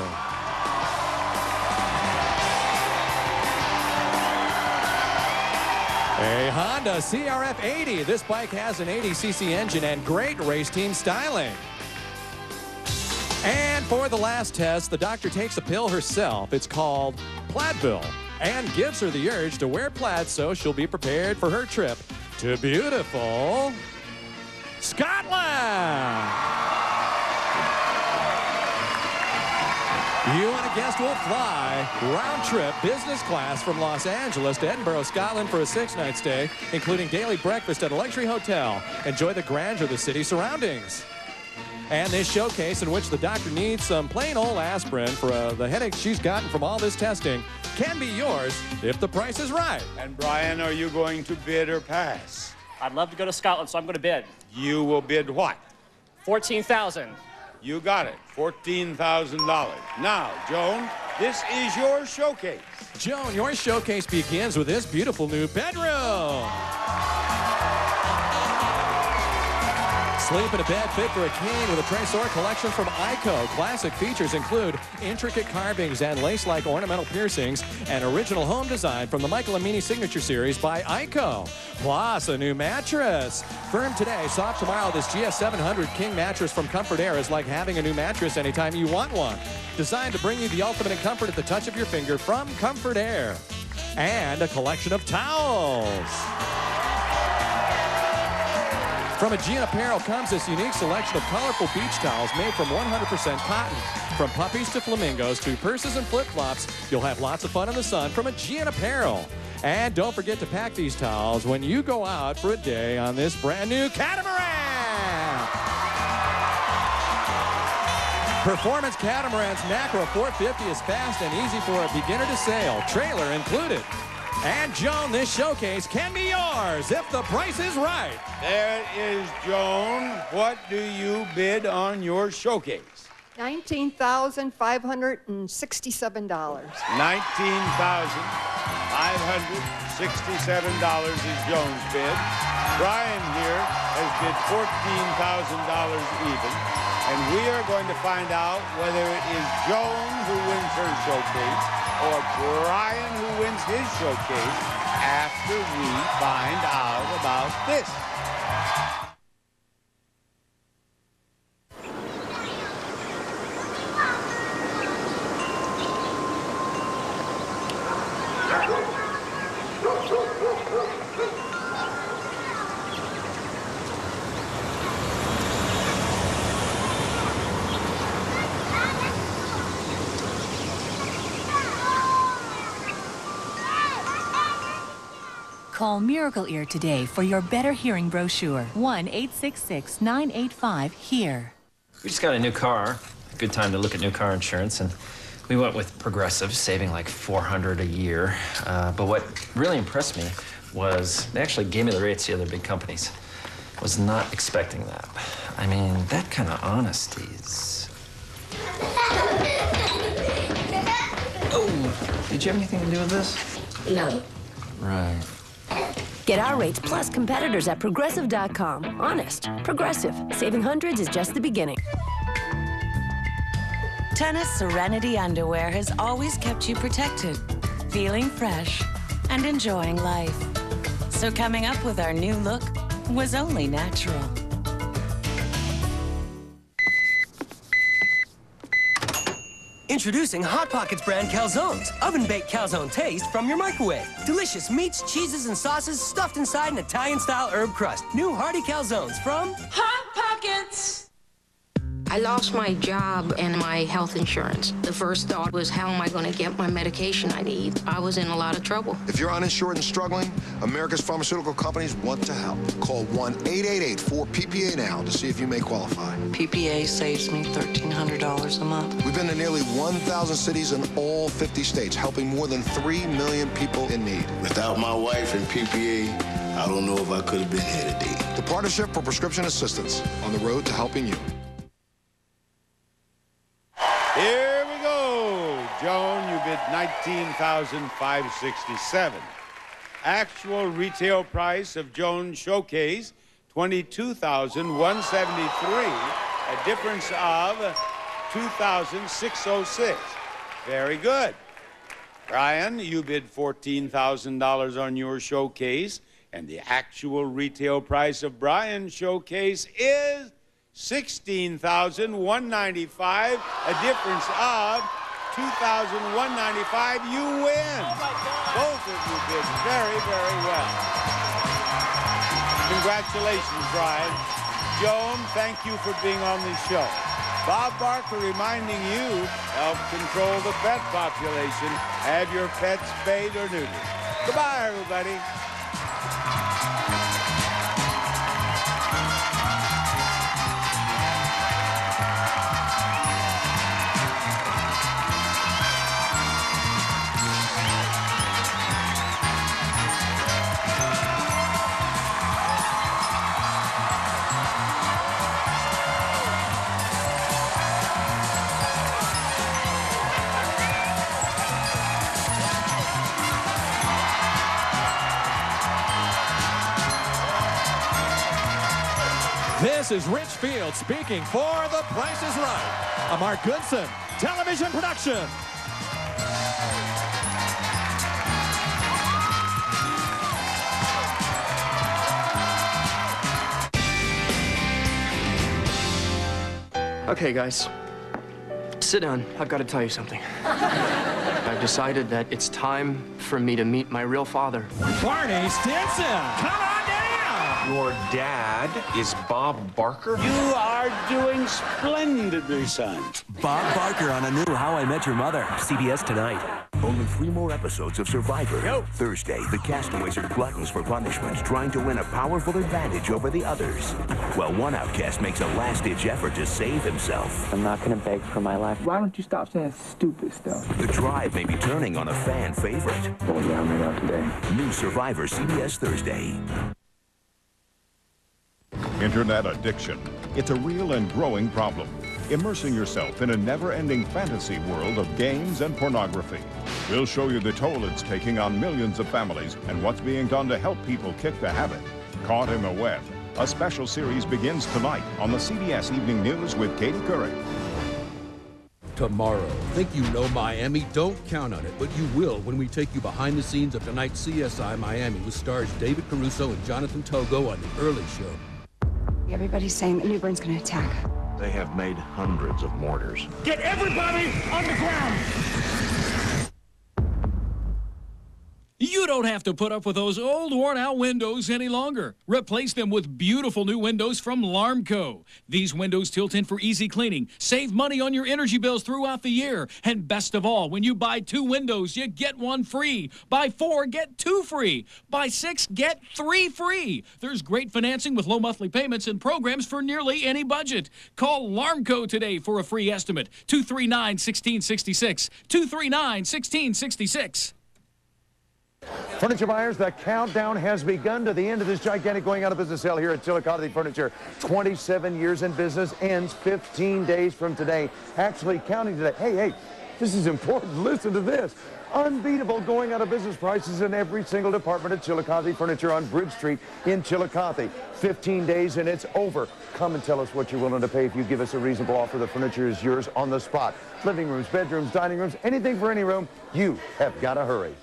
A Honda CRF 80. This bike has an 80cc engine and great race team styling. And for the last test, the doctor takes a pill herself. It's called Plaidville and gives her the urge to wear plaid so she'll be prepared for her trip to beautiful Scotland. You and a guest will fly round trip business class from Los Angeles to Edinburgh, Scotland for a six-night stay, including daily breakfast at a luxury hotel. Enjoy the grandeur of the city surroundings. And this showcase in which the doctor needs some plain old aspirin for uh, the headache she's gotten from all this testing can be yours if the price is right. And Brian, are you going to bid or pass? I'd love to go to Scotland, so I'm going to bid. You will bid what? 14000 You got it. $14,000. Now, Joan, this is your showcase. Joan, your showcase begins with this beautiful new bedroom. Sleep in a bed fit for a king with a Tresor collection from AICO. Classic features include intricate carvings and lace-like ornamental piercings, and original home design from the Michael Amini Signature Series by AICO. Plus, a new mattress. Firm today, soft tomorrow, this GS700 King mattress from Comfortaire is like having a new mattress anytime you want one. Designed to bring you the ultimate in comfort at the touch of your finger from Comfortaire. And a collection of towels. From Aegean Apparel comes this unique selection of colorful beach towels made from 100% cotton. From puppies to flamingos to purses and flip-flops, you'll have lots of fun in the sun from Aegean Apparel. And don't forget to pack these towels when you go out for a day on this brand new catamaran. Performance Catamaran's Nacra 450 is fast and easy for a beginner to sail, trailer included. And Joan, this showcase can be yours if the price is right. There is Joan. What do you bid on your showcase? $19,567. $19,567 is Joan's bid. Brian here has bid $14,000 even. And we are going to find out whether it is Joan who wins her showcase or Brian who wins his showcase after we find out about this. Call Miracle Ear today for your better hearing brochure. 1 866 985 HEAR. We just got a new car. Good time to look at new car insurance, and we went with Progressive, saving like 400 a year. Uh, but what really impressed me was they actually gave me the rates the other big companies. Was not expecting that. I mean, that kind of honesty is. Oh, did you have anything to do with this? No. Right. Get our rates plus competitors at progressive.com. Honest. Progressive. Saving hundreds is just the beginning. Tennis Serenity underwear has always kept you protected, feeling fresh, and enjoying life. So coming up with our new look was only natural. Introducing Hot Pockets brand calzones. Oven-baked calzone taste from your microwave. Delicious meats, cheeses, and sauces stuffed inside an Italian-style herb crust. New hearty calzones from Hot Pockets. I lost my job and my health insurance. The first thought was, how am I going to get my medication I need? I was in a lot of trouble. If you're uninsured and struggling, America's pharmaceutical companies want to help. Call 1-888-4PPA now to see if you may qualify. PPA saves me $1,300 a month. We've been to nearly 1,000 cities in all 50 states, helping more than 3 million people in need. Without my wife and PPA, I don't know if I could have been here today. The Partnership for Prescription Assistance on the road to helping you. Here we go. Joan, you bid 19567 Actual retail price of Joan's showcase, 22173 A difference of 2606 Very good. Brian, you bid $14,000 on your showcase. And the actual retail price of Brian's showcase is $16,195, a difference of $2,195. You win. Oh, Both of you did very, very well. Congratulations, Brian. Joan, thank you for being on the show. Bob Barker reminding you, help control the pet population. Have your pets spayed or neutered. Goodbye, everybody. This is Rich Fields speaking for The Price is Right, a Mark Goodson television production. Okay, guys. Sit down. I've got to tell you something. I've decided that it's time for me to meet my real father. Barney Stinson, come on down! Your dad is Bob Barker? You are doing splendidly, son. Bob Barker on a new How I Met Your Mother. CBS tonight. Only three more episodes of Survivor. Thursday, the castaways are gluttons for punishment, trying to win a powerful advantage over the others. While one outcast makes a last-ditch effort to save himself. I'm not gonna beg for my life. Why don't you stop saying stupid stuff? The drive may be turning on a fan favorite. Going down right out today. New Survivor CBS Thursday. Internet addiction. It's a real and growing problem. Immersing yourself in a never-ending fantasy world of games and pornography. We'll show you the toll it's taking on millions of families and what's being done to help people kick the habit. Caught in the Web. A special series begins tonight on the CBS Evening News with Katie Couric. Tomorrow. Think you know Miami? Don't count on it, but you will when we take you behind the scenes of tonight's CSI Miami with stars David Caruso and Jonathan Togo on The Early Show. Everybody's saying that Newburn's gonna attack. They have made hundreds of mortars. Get everybody on the ground! You don't have to put up with those old worn out windows any longer. Replace them with beautiful new windows from Larmco. These windows tilt in for easy cleaning, save money on your energy bills throughout the year, and best of all, when you buy two windows, you get one free. Buy four, get two free. Buy six, get three free. There's great financing with low monthly payments and programs for nearly any budget. Call Larmco today for a free estimate. 239 1666. 239 1666. Furniture buyers, the countdown has begun to the end of this gigantic going out of business sale here at Chillicothe Furniture. 27 years in business ends 15 days from today. Actually counting today. Hey, hey, this is important. Listen to this. Unbeatable going out of business prices in every single department at Chillicothe Furniture on Bridge Street in Chillicothe. 15 days and it's over. Come and tell us what you're willing to pay if you give us a reasonable offer. The furniture is yours on the spot. Living rooms, bedrooms, dining rooms, anything for any room. You have got to hurry.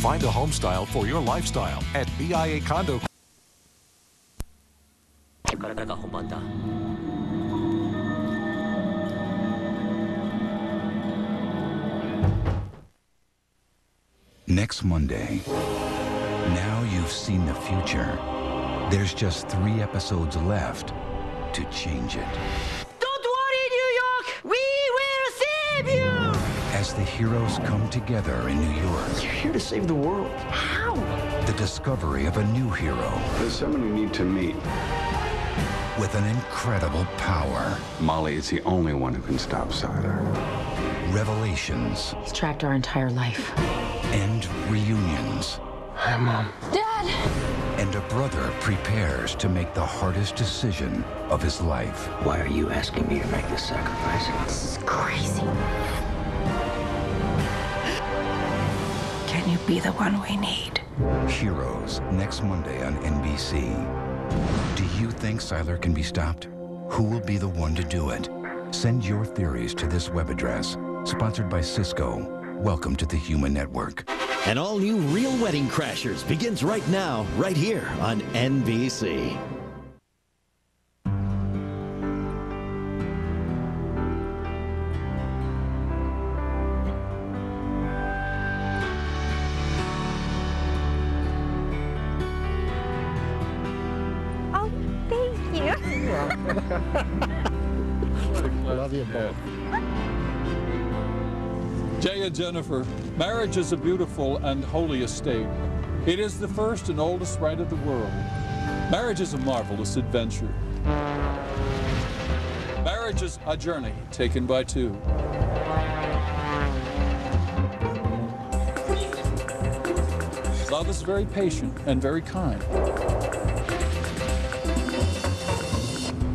Find a home style for your lifestyle at BIA Condo. これからが本番だ Next Monday. Now you've seen the future. There's just three episodes left to change it. As the heroes come together in New York. You're here to save the world. How? The discovery of a new hero. There's someone you need to meet. With an incredible power. Molly is the only one who can stop Sylar. Revelations. He's tracked our entire life. And reunions. Hi, Mom. Dad! And a brother prepares to make the hardest decision of his life. Why are you asking me to make this sacrifice? This is crazy. Can you be the one we need? Heroes, next Monday on NBC. Do you think Sylar can be stopped? Who will be the one to do it? Send your theories to this web address. Sponsored by Cisco. Welcome to the Human Network. An all new Real Wedding Crashers begins right now, right here on NBC. Jennifer, marriage is a beautiful and holy estate. It is the first and oldest rite of the world. Marriage is a marvelous adventure. Marriage is a journey taken by two. Love is very patient and very kind.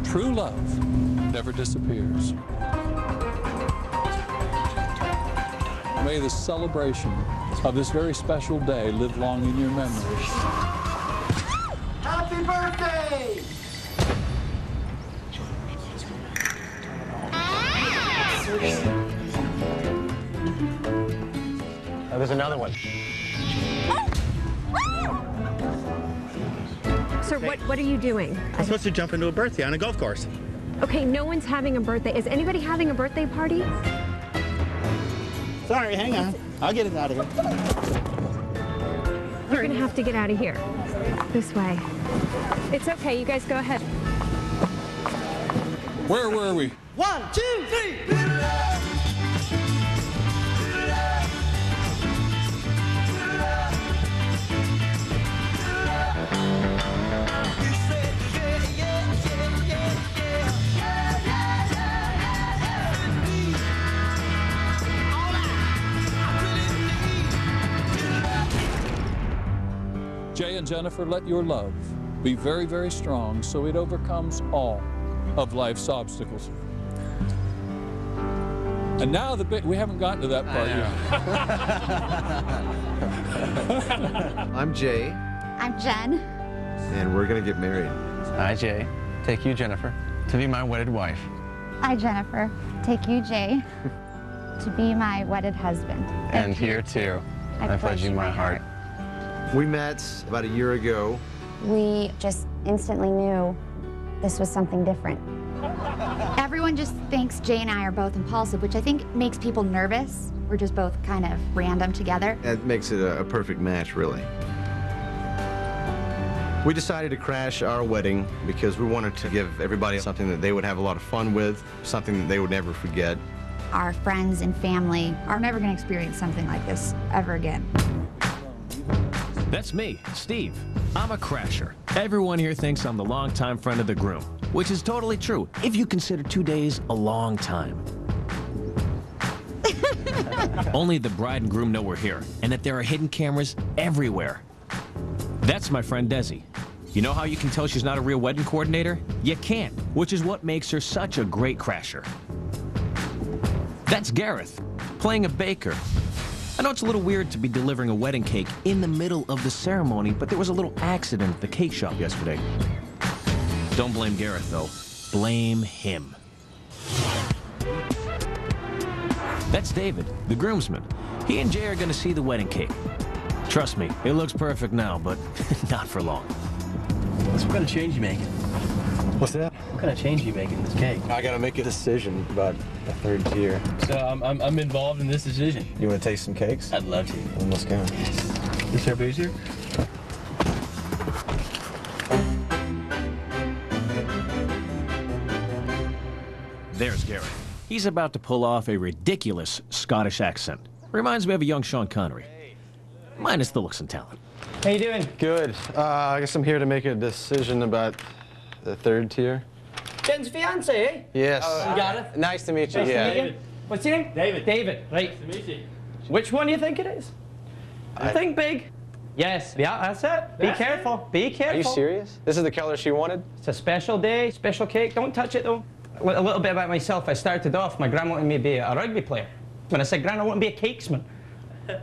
True love never disappears. May the celebration of this very special day live long in your memory. Happy birthday! Oh, there's another one. Sir, what, what are you doing? I'm supposed to jump into a birthday on a golf course. Okay, no one's having a birthday. Is anybody having a birthday party? Sorry, hang on. I'll get it out of here. We're gonna have to get out of here. This way. It's okay, you guys go ahead. Where were we? One, two, three. Jay and Jennifer, let your love be very, very strong so it overcomes all of life's obstacles. And now the big, we haven't gotten to that part yet. I'm Jay, I'm Jen. and we're gonna get married. Hi, Jay. Take you, Jennifer, to be my wedded wife. I, Jennifer, take you, Jay, to be my wedded husband. And here, too, I I pledge you my heart. We met about a year ago. We just instantly knew this was something different. Everyone just thinks Jay and I are both impulsive, which I think makes people nervous. We're just both kind of random together. That makes it a, a perfect match, really. We decided to crash our wedding because we wanted to give everybody something that they would have a lot of fun with, something that they would never forget. Our friends and family are never going to experience something like this ever again. That's me, Steve. I'm a crasher. Everyone here thinks I'm the longtime friend of the groom, which is totally true if you consider two days a long time. Only the bride and groom know we're here, and that there are hidden cameras everywhere. That's my friend Desi. You know how you can tell she's not a real wedding coordinator? You can't, which is what makes her such a great crasher. That's Gareth, playing a baker. I know it's a little weird to be delivering a wedding cake in the middle of the ceremony, but there was a little accident at the cake shop yesterday. Don't blame Gareth, though. Blame him. That's David, the groomsman. He and Jay are going to see the wedding cake. Trust me, it looks perfect now, but not for long. What kind of change you making? What's that? What kind of change you making this cake? I gotta make a decision about a third tier. So I'm, I'm, I'm involved in this decision. You wanna taste some cakes? I'd love to. Then let's go. Is there booze here? There's Gareth. He's about to pull off a ridiculous Scottish accent. Reminds me of a young Sean Connery. Minus the looks and talent. How you doing? Good. Uh, I guess I'm here to make a decision about the third tier. Jen's fiance, eh? Yes. Oh, Gareth. Nice to meet you. Nice yeah. to meet you. What's your name? David. David, right. Nice to meet you. Which one do you think it is? I- Think big. Yes, yeah, that's it. Be That's careful. Be careful. Are you serious? This is the color she wanted? It's a special day, special cake. Don't touch it though. A little bit about myself. I started off, my gran wanted me to be a rugby player. When I said, Gran, I want to be a cakesman.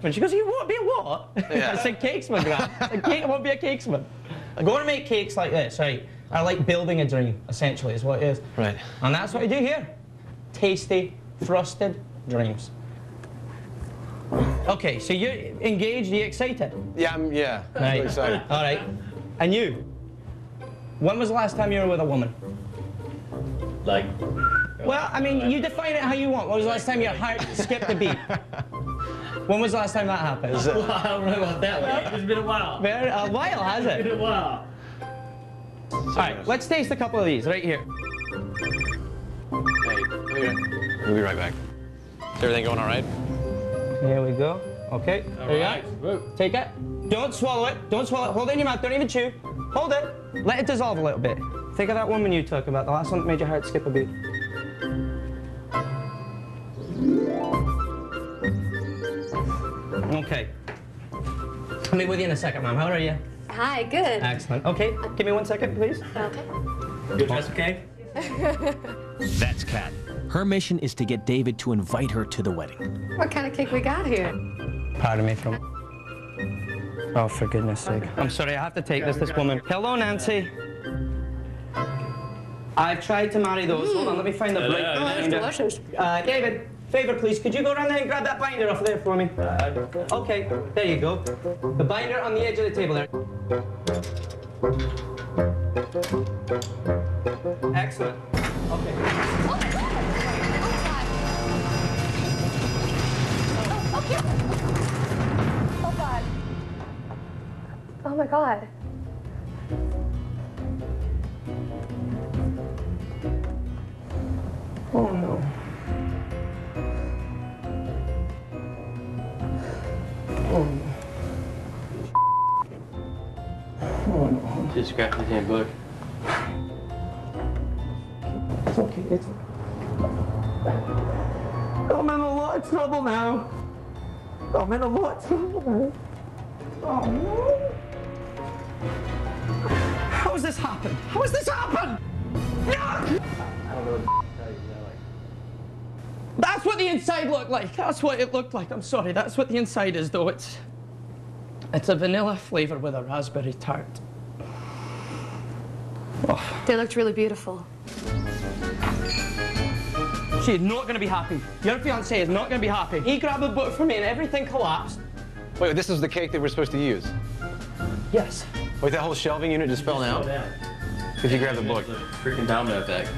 When she goes, You want to be a what? I said, Cakesman, Gran. I, said, Cake, I want to be a cakesman. I'm going to make cakes like this, right? I like building a dream, essentially, is what it is. Right. And that's what I do here. Tasty, frosted dreams. Okay, so you're engaged, are you excited? Yeah, I'm, yeah. I'm excited. All right. And you? When was the last time you were with a woman? Like, Well, I mean, you define it how you want. When was the last time your heart skipped a beat? When was the last time that happened? well, I don't know about that one. It's been a while. Very, a while, has It's It's been a while. All right, let's taste a couple of these right here. Hey, We'll be right back. Is everything going all right? Here we go. Okay, All there you go. Take it. Don't swallow it. Don't swallow it. Hold it in your mouth. Don't even chew. Hold it. Let it dissolve a little bit. Think of that woman you talked about, the last one that made your heart skip a beat. Okay. I'll be with you in a second, ma'am. How are you? Hi, good. Excellent. Okay, give me one second, please. Okay. Good dress, okay? That's Kat. Her mission is to get David to invite her to the wedding. what kind of cake we got here? Pardon me from. Oh, for goodness sake. I'm sorry, I have to take this, this woman. Hello, Nancy. I've tried to marry those. Hold on, let me find the Hello. right Oh, that's delicious. Uh, David, favor, please. Could you go around there and grab that binder off there for me? Okay, there you go. The binder on the edge of the table there. Excellent. Okay. Oh, my god! Oh God. Oh, my God. Oh, no. Oh, no. Just scratch his hand, book. It's okay, it's okay. I'm in a lot of trouble now. I'm in a lot of trouble now. Oh no. How has this happened? How has this happened? No! I don't know what to tell you. you know, like, That's what the inside looked like. That's what it looked like. I'm sorry. That's what the inside is, though. It's it's a vanilla flavor with a raspberry tart. Oh. They looked really beautiful. She's not going to be happy. Your fiance is not going to be happy. He grabbed the book for me and everything collapsed. Wait, this is the cake that we're supposed to use? Yes. Wait, that whole shelving unit just fell down? If you grab the book. Freaking domino effect.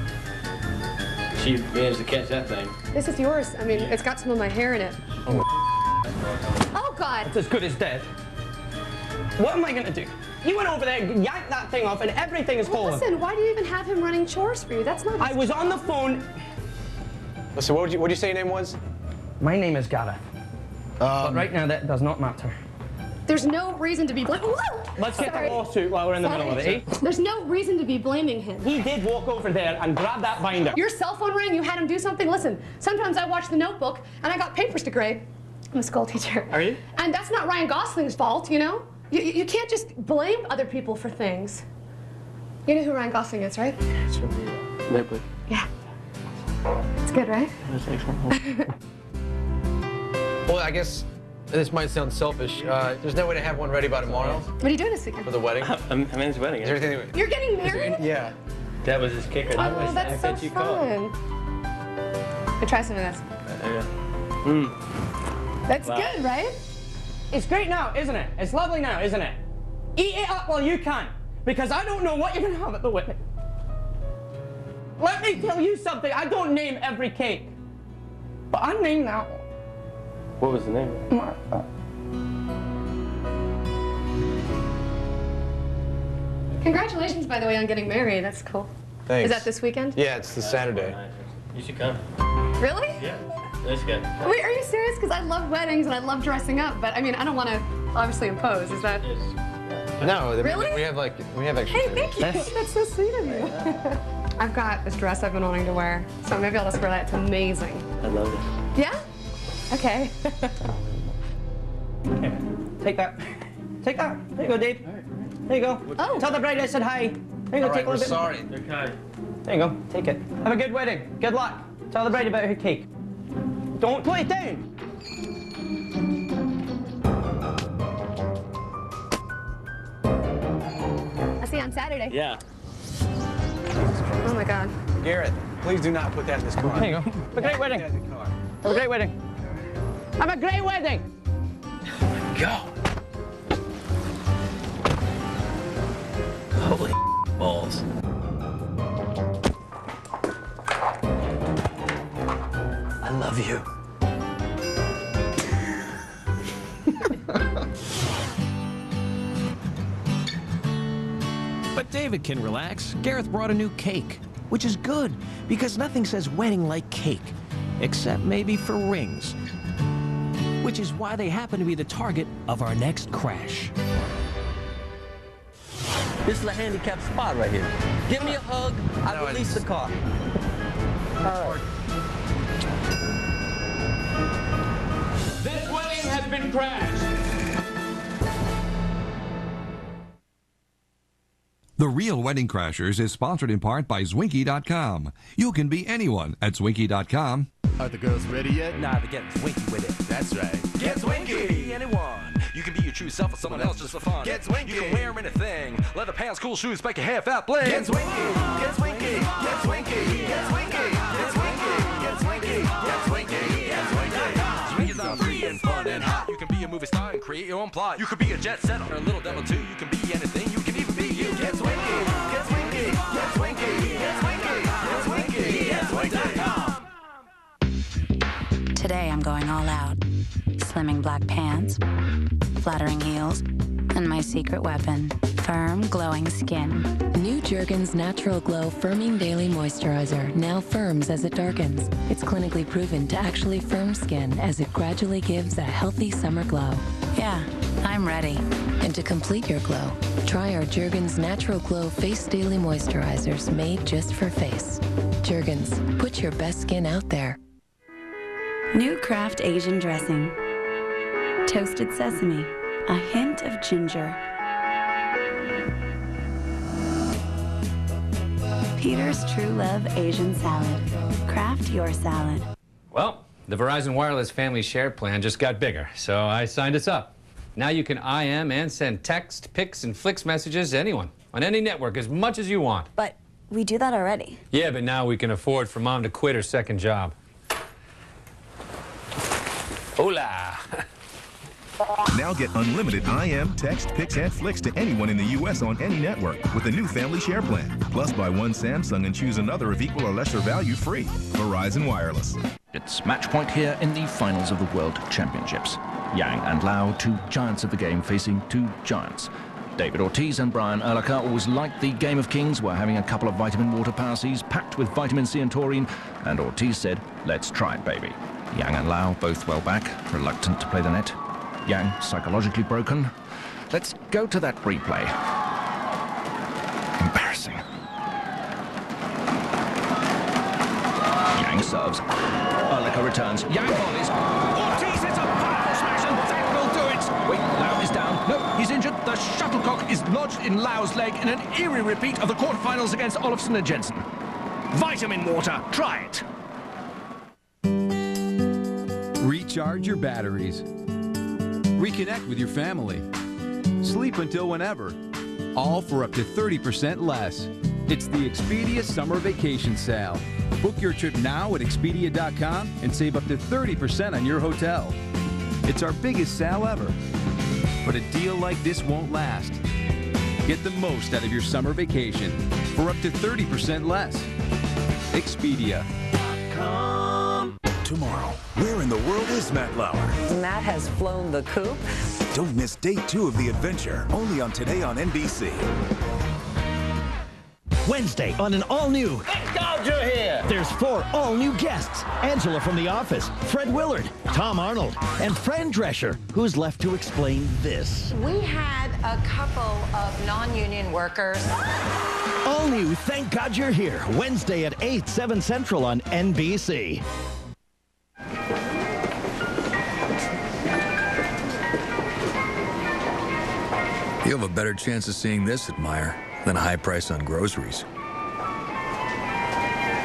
She managed to catch that thing. This is yours. I mean, it's got some of my hair in it. Oh, oh God. It's as good as dead. What am I going to do? You went over there, yanked that thing off, and everything is Well, falling. listen, why do you even have him running chores for you? That's not. I was on the phone. Listen, what would you, what did you say your name was? My name is Gareth. Um, but right now, that does not matter. There's no reason to be blaming. Let's get Sorry. the lawsuit while we're in the middle of it, eh? There's no reason to be blaming him. He did walk over there and grab that binder. Your cell phone rang. You had him do something. Listen, sometimes I watch The Notebook and I got papers to grade. I'm a school teacher. Are you? And that's not Ryan Gosling's fault, you know. You, you you can't just blame other people for things. You know who Ryan Gosling is, right? It's from the notebook. Yeah. It's good, right? That's excellent. Well, I guess this might sound selfish. Uh, there's no way to have one ready by tomorrow What are you doing this weekend? for the wedding. I'm, I'm in his wedding. Is there anything? You're getting married? Yeah. That was his kicker. That Oh, was that's I so you fun. Hey, try some of this. Uh, mm. That's Wow. good, right? It's great now, isn't it? It's lovely now, isn't it? Eat it up while you can, because I don't know what you're gonna have at the wedding. Let me tell you something. I don't name every cake, but I name that one. What was the name? Martha. Congratulations, by the way, on getting married. That's cool. Thanks. Is that this weekend? Yeah, it's this Saturday. You should come. Really? Yeah. Let's go. Wait, are you serious? Because I love weddings and I love dressing up, but I mean, I don't want to obviously impose. Is that? No, I mean, Really? we have like we have extra. Hey, thank you. That's so sweet of you. I've got this dress I've been wanting to wear, so maybe I'll just wear that. It's amazing. I love it. Yeah? Okay. Here, take that. Take that. There you go, Dave. There you go. Oh. Tell the bride I said hi. There you go. All take right, a little we're bit. sorry. Okay. There you go. Take it. Have a good wedding. Good luck. Tell the bride about her cake. Don't put it down. I'll see you on Saturday. Yeah. Oh my God. Garrett, please do not put that in this car. There you go. Have a great wedding. Have a great wedding. Have a great wedding. go. Holy balls. I love you. But David can relax. Gareth brought a new cake, which is good because nothing says wedding like cake, except maybe for rings. Which is why they happen to be the target of our next crash. This is a handicapped spot right here. Give me a hug. I release the car. This wedding has been crashed. The Real Wedding Crashers is sponsored in part by Zwinky.com. You can be anyone at Zwinky.com. Are the girls ready yet? Nah, they're getting Zwinky with it. That's right. Get Zwinky! You can be anyone. You can be your true self or someone else just for fun. Get Zwinky! You can wear anything. Leather pants, cool shoes, make your hair fat bling. Get Zwinky! Get Zwinky! Get Zwinky! Get Zwinky! Get Zwinky! Get Zwinky! Get Zwinky! Get Zwinky! Zwinky's are free and fun and hot. You can be a movie star and create your own plot. You could be a jet setter or a little devil too. You can Today I'm going all out. Slimming black pants, flattering heels, and my secret weapon, firm, glowing skin. New Jergens Natural Glow Firming Daily Moisturizer now firms as it darkens. It's clinically proven to actually firm skin as it gradually gives a healthy summer glow. Yeah, I'm ready. And to complete your glow, try our Jergens Natural Glow Face Daily Moisturizers made just for face. Jergens, put your best skin out there. New Kraft Asian dressing. Toasted sesame, a hint of ginger. Peter's True Love Asian Salad. Craft your salad. Well, the Verizon Wireless Family Share Plan just got bigger, so I signed us up. Now you can IM and send text, pics, and flicks messages to anyone on any network as much as you want. But we do that already. Yeah, but now we can afford for mom to quit her second job. Hola! Now get unlimited IM, text, pics, and flicks to anyone in the U.S. on any network with the new family share plan. Plus, buy one Samsung and choose another of equal or lesser value free. Verizon Wireless. It's match point here in the finals of the World Championships. Yang and Lau, two giants of the game, facing two giants. David Ortiz and Brian Urlacher always liked the Game of Kings, were having a couple of vitamin water passes packed with vitamin C and taurine, and Ortiz said, let's try it, baby. Yang and Lau both well back, reluctant to play the net. Yang psychologically broken. Let's go to that replay. Embarrassing. Yang serves. Urlacher returns. Yang volleys. Oh, Ortiz hits a powerful smash and that will do it. Wait, Lau is down. No, he's injured. The shuttlecock is lodged in Lau's leg in an eerie repeat of the quarterfinals against Olofsson and Jensen. Vitamin water. Try it. Recharge your batteries. Reconnect with your family. Sleep until whenever. All for up to 30% less. It's the Expedia Summer Vacation Sale. Book your trip now at Expedia.com and save up to 30% on your hotel. It's our biggest sale ever. But a deal like this won't last. Get the most out of your summer vacation for up to 30% less. Expedia. Tomorrow, where in the world is Matt Lauer? Matt has flown the coop. Don't miss day two of the adventure, only on Today on NBC. Wednesday on an all-new Thank God you're here! There's four all-new guests. Angela from The Office, Fred Willard, Tom Arnold, and Fran Drescher, who's left to explain this. We had a couple of non-union workers. All new Thank God You're Here, Wednesday at 8, 7 Central on NBC. You'll have a better chance of seeing this at Meijer than a high price on groceries.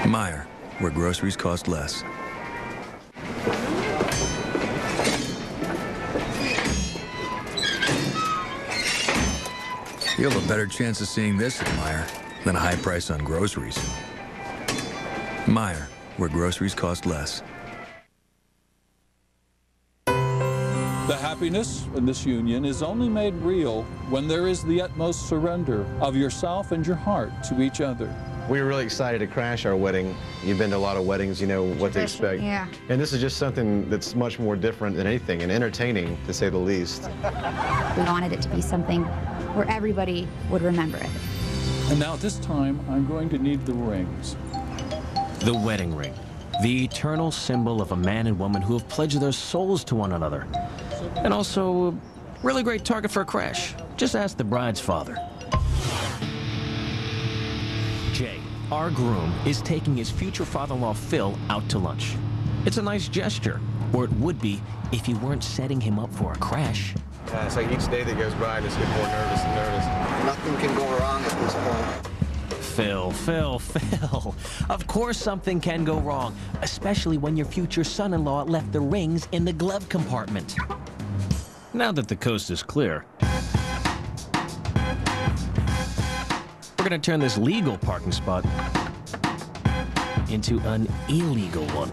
Meijer, where groceries cost less. You'll have a better chance of seeing this at Meijer than a high price on groceries. Meijer, where groceries cost less. The happiness in this union is only made real when there is the utmost surrender of yourself and your heart to each other. We were really excited to crash our wedding. You've been to a lot of weddings, you know what to expect. Yeah. And this is just something that's much more different than anything and entertaining, to say the least. We wanted it to be something where everybody would remember it. And now at this time, I'm going to need the rings. The wedding ring. The eternal symbol of a man and woman who have pledged their souls to one another. And also, a really great target for a crash. Just ask the bride's father. Jay, our groom, is taking his future father-in-law Phil out to lunch. It's a nice gesture, or it would be if you weren't setting him up for a crash. Uh, it's like each day that goes by, I just get more nervous and nervous. Nothing can go wrong at this point. Phil, Phil, Phil. Of course something can go wrong, especially when your future son-in-law left the rings in the glove compartment. Now that the coast is clear, we're gonna turn this legal parking spot into an illegal one.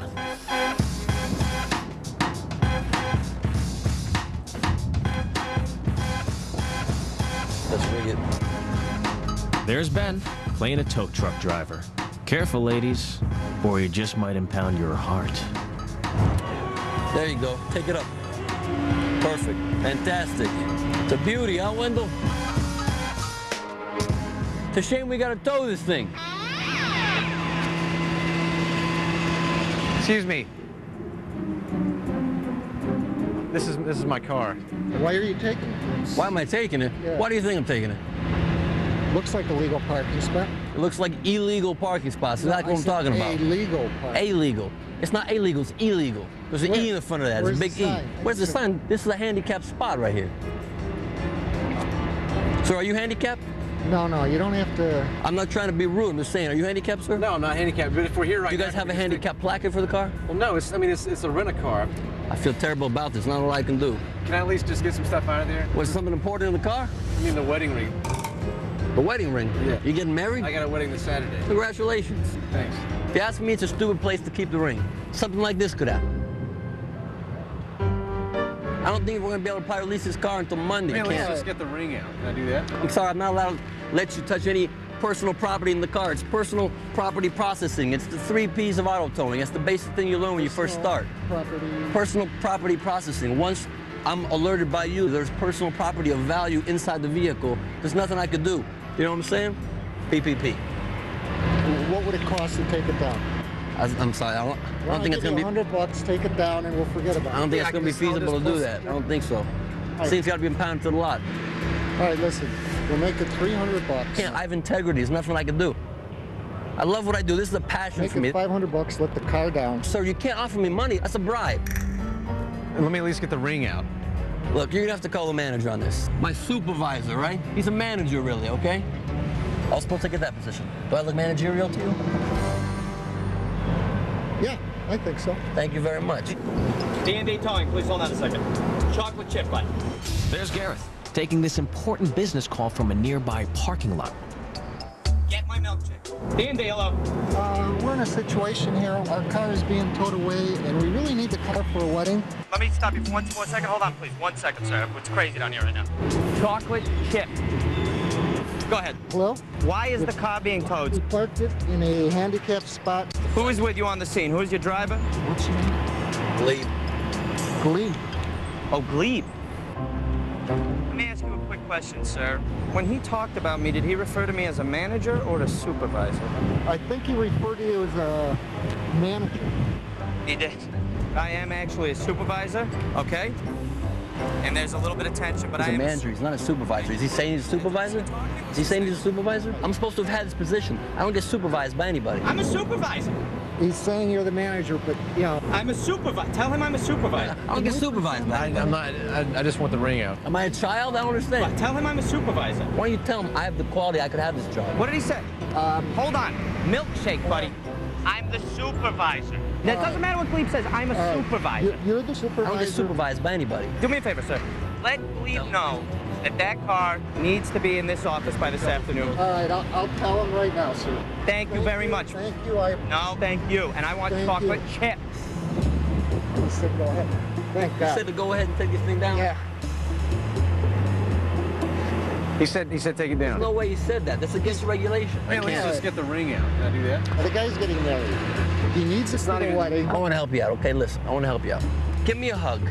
Let's rig it. There's Ben, playing a tow truck driver. Careful, ladies, or you just might impound your heart. There you go. Take it up. Perfect. Fantastic. It's a beauty, huh, Wendell? It's a shame we gotta tow this thing. Excuse me. This is this is my car. Why are you taking it? Why am I taking it? Yeah. Why do you think I'm taking it? Looks like a legal parking spot. It looks like illegal parking spots. That's No, what I I'm said talking about. illegal parking. Illegal. It's not illegal, it's illegal. There's an E in the front of that. It's a big E. Where's the sign? This is a handicapped spot right here. So are you handicapped? No, no, you don't have to. I'm not trying to be rude. I'm just saying, are you handicapped, sir? No, I'm not handicapped, but if we're here right now, Do you guys now, have a we just handicap placard for the car? Well, no, it's I mean it's it's a rent a car. I feel terrible about this. Not all I can do. Can I at least just get some stuff out of there? Was something important in the car? I mean the wedding ring. The wedding ring? Yeah. You getting married? I got a wedding this Saturday. Congratulations. Thanks. If you ask me, it's a stupid place to keep the ring. Something like this could happen. I don't think we're gonna be able to probably release this car until Monday. Man, I let's can't. just get the ring out. Can I do that? I'm sorry, I'm not allowed to let you touch any personal property in the car. It's personal property processing. It's the three P's of auto towing. That's the basic thing you learn when you first start. Property. Personal property processing. Once I'm alerted by you, there's personal property of value inside the vehicle. There's nothing I could do. You know what I'm saying? PPP. What would it cost to take it down? I, I'm sorry. I don't, I don't think it's gonna be. hundred bucks. Take it down, and we'll forget about it. I don't think it's gonna be feasible to do that. I don't think so. right. Seems got to be impounded to the lot. All right, listen. We'll make it three hundred bucks. Can't. I have integrity. There's nothing I can do. I love what I do. This is a passion Make for me. it five hundred bucks. Let the car down. Sir, you can't offer me money. That's a bribe. Let me at least get the ring out. Look, you're gonna have to call the manager on this. My supervisor, right? He's a manager, really, okay? I was supposed to get that position. Do I look managerial to you? Yeah, I think so. Thank you very much. D&D towing, please hold on a second. Chocolate chip bite. There's Gareth, taking this important business call from a nearby parking lot. Get my milkshake. D&D, hello. Uh, we're in a situation here. Our car is being towed away, and we really need the car for a wedding. Let me stop you for one more second. Hold on, please. One second, sir. It's crazy down here right now. Chocolate chip. Go ahead. Hello? Why is the car being towed? We towed? parked it in a handicapped spot. Who is with you on the scene? Who is your driver? What's your name? Leave. Glebe. Oh, Glebe. Question, sir. When he talked about me, did he refer to me as a manager or a supervisor? I think he referred to you as a manager. He did. I am actually a supervisor, okay? And there's a little bit of tension, but He's I a am manager. He's not a supervisor. Is he saying he's a supervisor? Is he saying he's a supervisor? I'm supposed to have had this position. I don't get supervised by anybody. I'm a supervisor. He's saying you're the manager, but, you know. I'm a supervisor. Tell him I'm a supervisor. I don't get supervised by I, anybody. I'm not. I, I just want the ring out. Am I a child? I don't understand. Tell him I'm a supervisor. Why don't you tell him I have the quality I could have this job? What did he say? Um, Hold on. Milkshake, buddy. I'm the supervisor. That doesn't matter what Glebe says. I'm a All right, supervisor. You're, you're the I don't supervisor. get supervised by anybody. Do me a favor, sir. Let Glebe know that that car needs to be in this office by this afternoon. All right, I'll, I'll tell him right now, sir. Thank you very much. Thank you. I No, thank you. And I want Thank chocolate you. chips. he said go ahead. Thank You God. said to go ahead and take this thing down? Yeah. He said he said take it down. There's down. no way he said that. That's against regulation. Man, let's just get the ring out. Can I do that? The guy's getting married. He needs it for the wedding. I want to help you out, okay? Listen, I want to help you out. Give me a hug.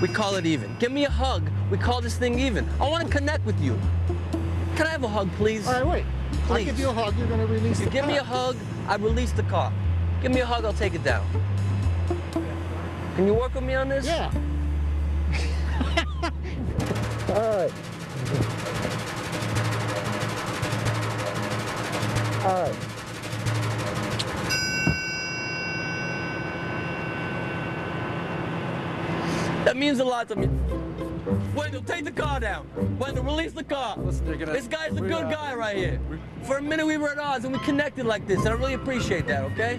We call it even. Give me a hug. We call this thing even. I want to connect with you. Can I have a hug, please? All right, wait. Please. give you a hug. You're going to release You the give me a hug, I release the car. Give me a hug, I'll take it down. Can you work with me on this? Yeah. All right. All right. That means a lot to me. Wendell, take the car down. Wendell, release the car. This guy's a good uh, guy right here. For a minute we were at odds and we connected like this, and I really appreciate that, okay?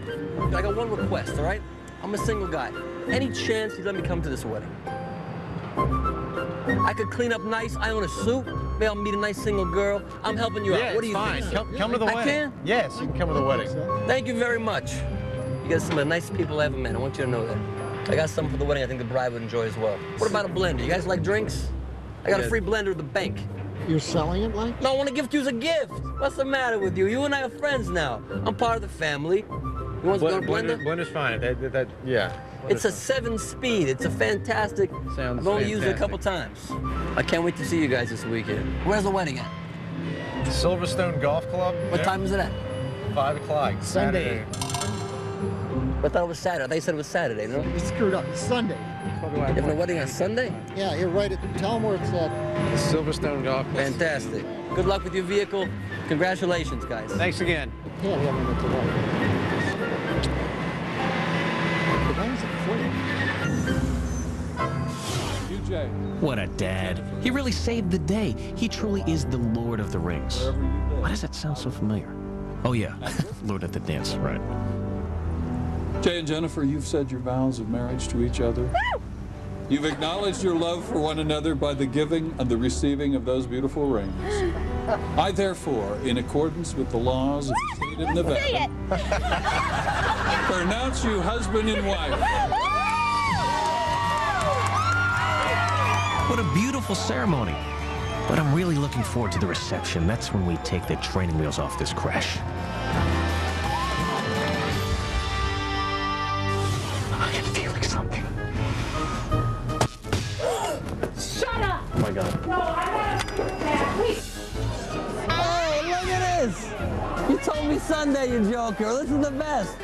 I got one request, all right? I'm a single guy. Any chance you let me come to this wedding? I could clean up nice. I own a suit. Maybe I'll meet a nice single girl. I'm helping you Yeah, out. What do you fine. think? Come, come to the I wedding. can? Yes, you can come to the wedding. Thank you very much. You guys are some of the nicest people I ever met. I want you to know that. I got something for the wedding I think the bride would enjoy as well. What about a blender? You guys like drinks? I got a free blender at the bank. You're selling it like? No, I want to gift you as a gift. What's the matter with you? You and I are friends now. I'm part of the family. You want to go to blender? Blender's fine. That, that, that, yeah. It's a seven speed. It's a fantastic. Sounds I've only used it a couple times. I can't wait to see you guys this weekend. Where's the wedding at? Silverstone Golf Club. What Yeah. time is it at? Five o'clock. Sunday. I thought it was Saturday. I thought you said it was Saturday, no? You screwed up. It's Sunday. You having a wedding on Sunday? Yeah, you're right. At, tell him where it's uh, at. Silverstone Golf Club. Fantastic. Good luck with your vehicle. Congratulations, guys. Thanks again. Yeah, yeah, I'm at the wedding. The guy's a flame. What a dad. He really saved the day. He truly is the Lord of the Rings. Why does that sound so familiar? Oh, yeah. Lord of the Dance, right. Jay and Jennifer, you've said your vows of marriage to each other. You've acknowledged your love for one another by the giving and the receiving of those beautiful rings. I, therefore, in accordance with the laws of the state of Nevada, pronounce you husband and wife. What a beautiful ceremony. But I'm really looking forward to the reception. That's when we take the training wheels off this crash. I am feeling something. Shut up! Oh my god. No, I'm not. Wait. Oh, look at this! You told me Sunday, you joker. This is the best.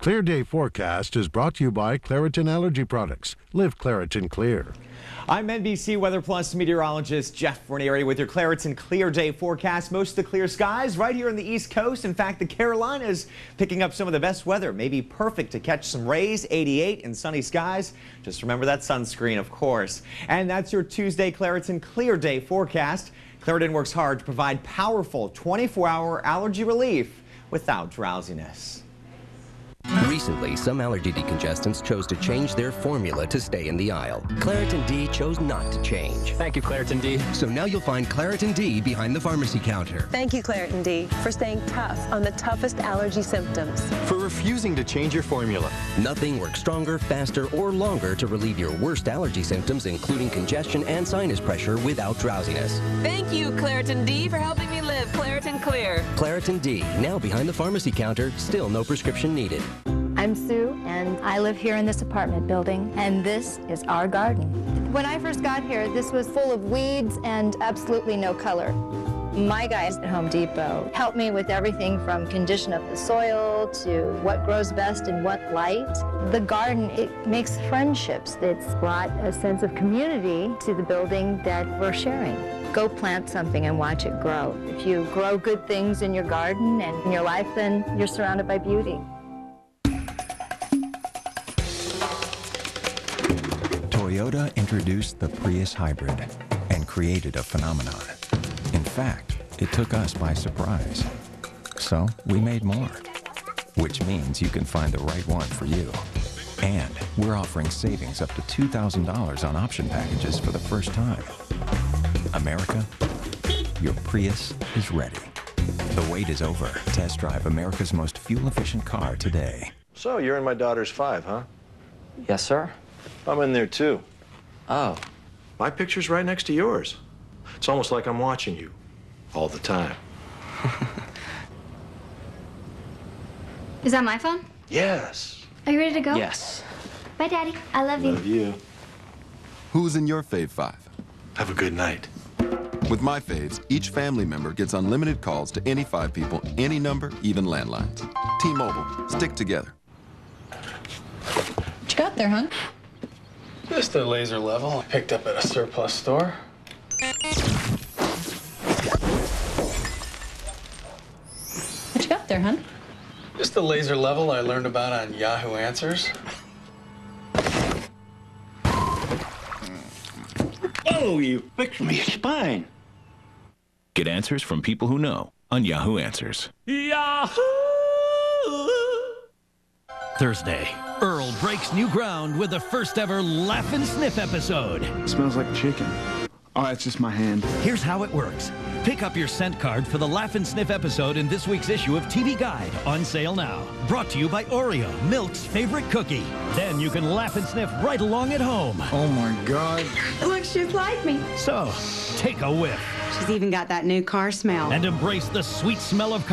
Clear Day Forecast is brought to you by Claritin Allergy Products. Live Claritin Clear. I'm NBC Weather Plus meteorologist Jeff Ranieri with your Claritin Clear Day forecast. Most of the clear skies right here on the East Coast. In fact, the Carolinas picking up some of the best weather. Maybe perfect to catch some rays, 88 and sunny skies. Just remember that sunscreen, of course. And that's your Tuesday Claritin Clear Day forecast. Claritin works hard to provide powerful 24-hour allergy relief without drowsiness. Recently, some allergy decongestants chose to change their formula to stay in the aisle. Claritin D chose not to change. Thank you, Claritin D. So now you'll find Claritin D behind the pharmacy counter. Thank you, Claritin D, for staying tough on the toughest allergy symptoms. For refusing to change your formula. Nothing works stronger, faster, or longer to relieve your worst allergy symptoms, including congestion and sinus pressure without drowsiness. Thank you, Claritin D, for helping me live Claritin Clear. Claritin D, now behind the pharmacy counter, still no prescription needed. I'm Sue, and I live here in this apartment building, and this is our garden. When I first got here, this was full of weeds and absolutely no color. My guys at Home Depot help me with everything from condition of the soil to what grows best in what light. The garden, it makes friendships. It's brought a sense of community to the building that we're sharing. Go plant something and watch it grow. If you grow good things in your garden and in your life, then you're surrounded by beauty. Toyota introduced the Prius Hybrid and created a phenomenon. In fact, it took us by surprise. So we made more, which means you can find the right one for you. And we're offering savings up to $2,000 on option packages for the first time. America, your Prius is ready. The wait is over. Test drive America's most fuel-efficient car today. So, you're in my daughter's five, huh? Yes, sir. I'm in there too. Oh. My picture's right next to yours. It's almost like I'm watching you all the time. Is that my phone? Yes. Are you ready to go? Yes. Bye, Daddy. I love you. Love you. Who's in your fave five? Have a good night. With my faves, each family member gets unlimited calls to any five people, any number, even landlines. T-Mobile, stick together. What you got there, hon? Just a laser level I picked up at a surplus store. What you got there, hon? Just a laser level I learned about on Yahoo Answers. Oh, you fixed me spine. Get answers from people who know on Yahoo Answers. Yahoo! Thursday, Earl breaks new ground with the first ever Laugh and Sniff episode. Smells like chicken. Oh, that's just my hand. Here's how it works. Pick up your scent card for the Laugh and Sniff episode in this week's issue of TV Guide, on sale now. Brought to you by Oreo, Milk's favorite cookie. Then you can laugh and sniff right along at home. Oh my God. Looks just like me. So, take a whiff She's even got that new car smell. and embrace the sweet smell of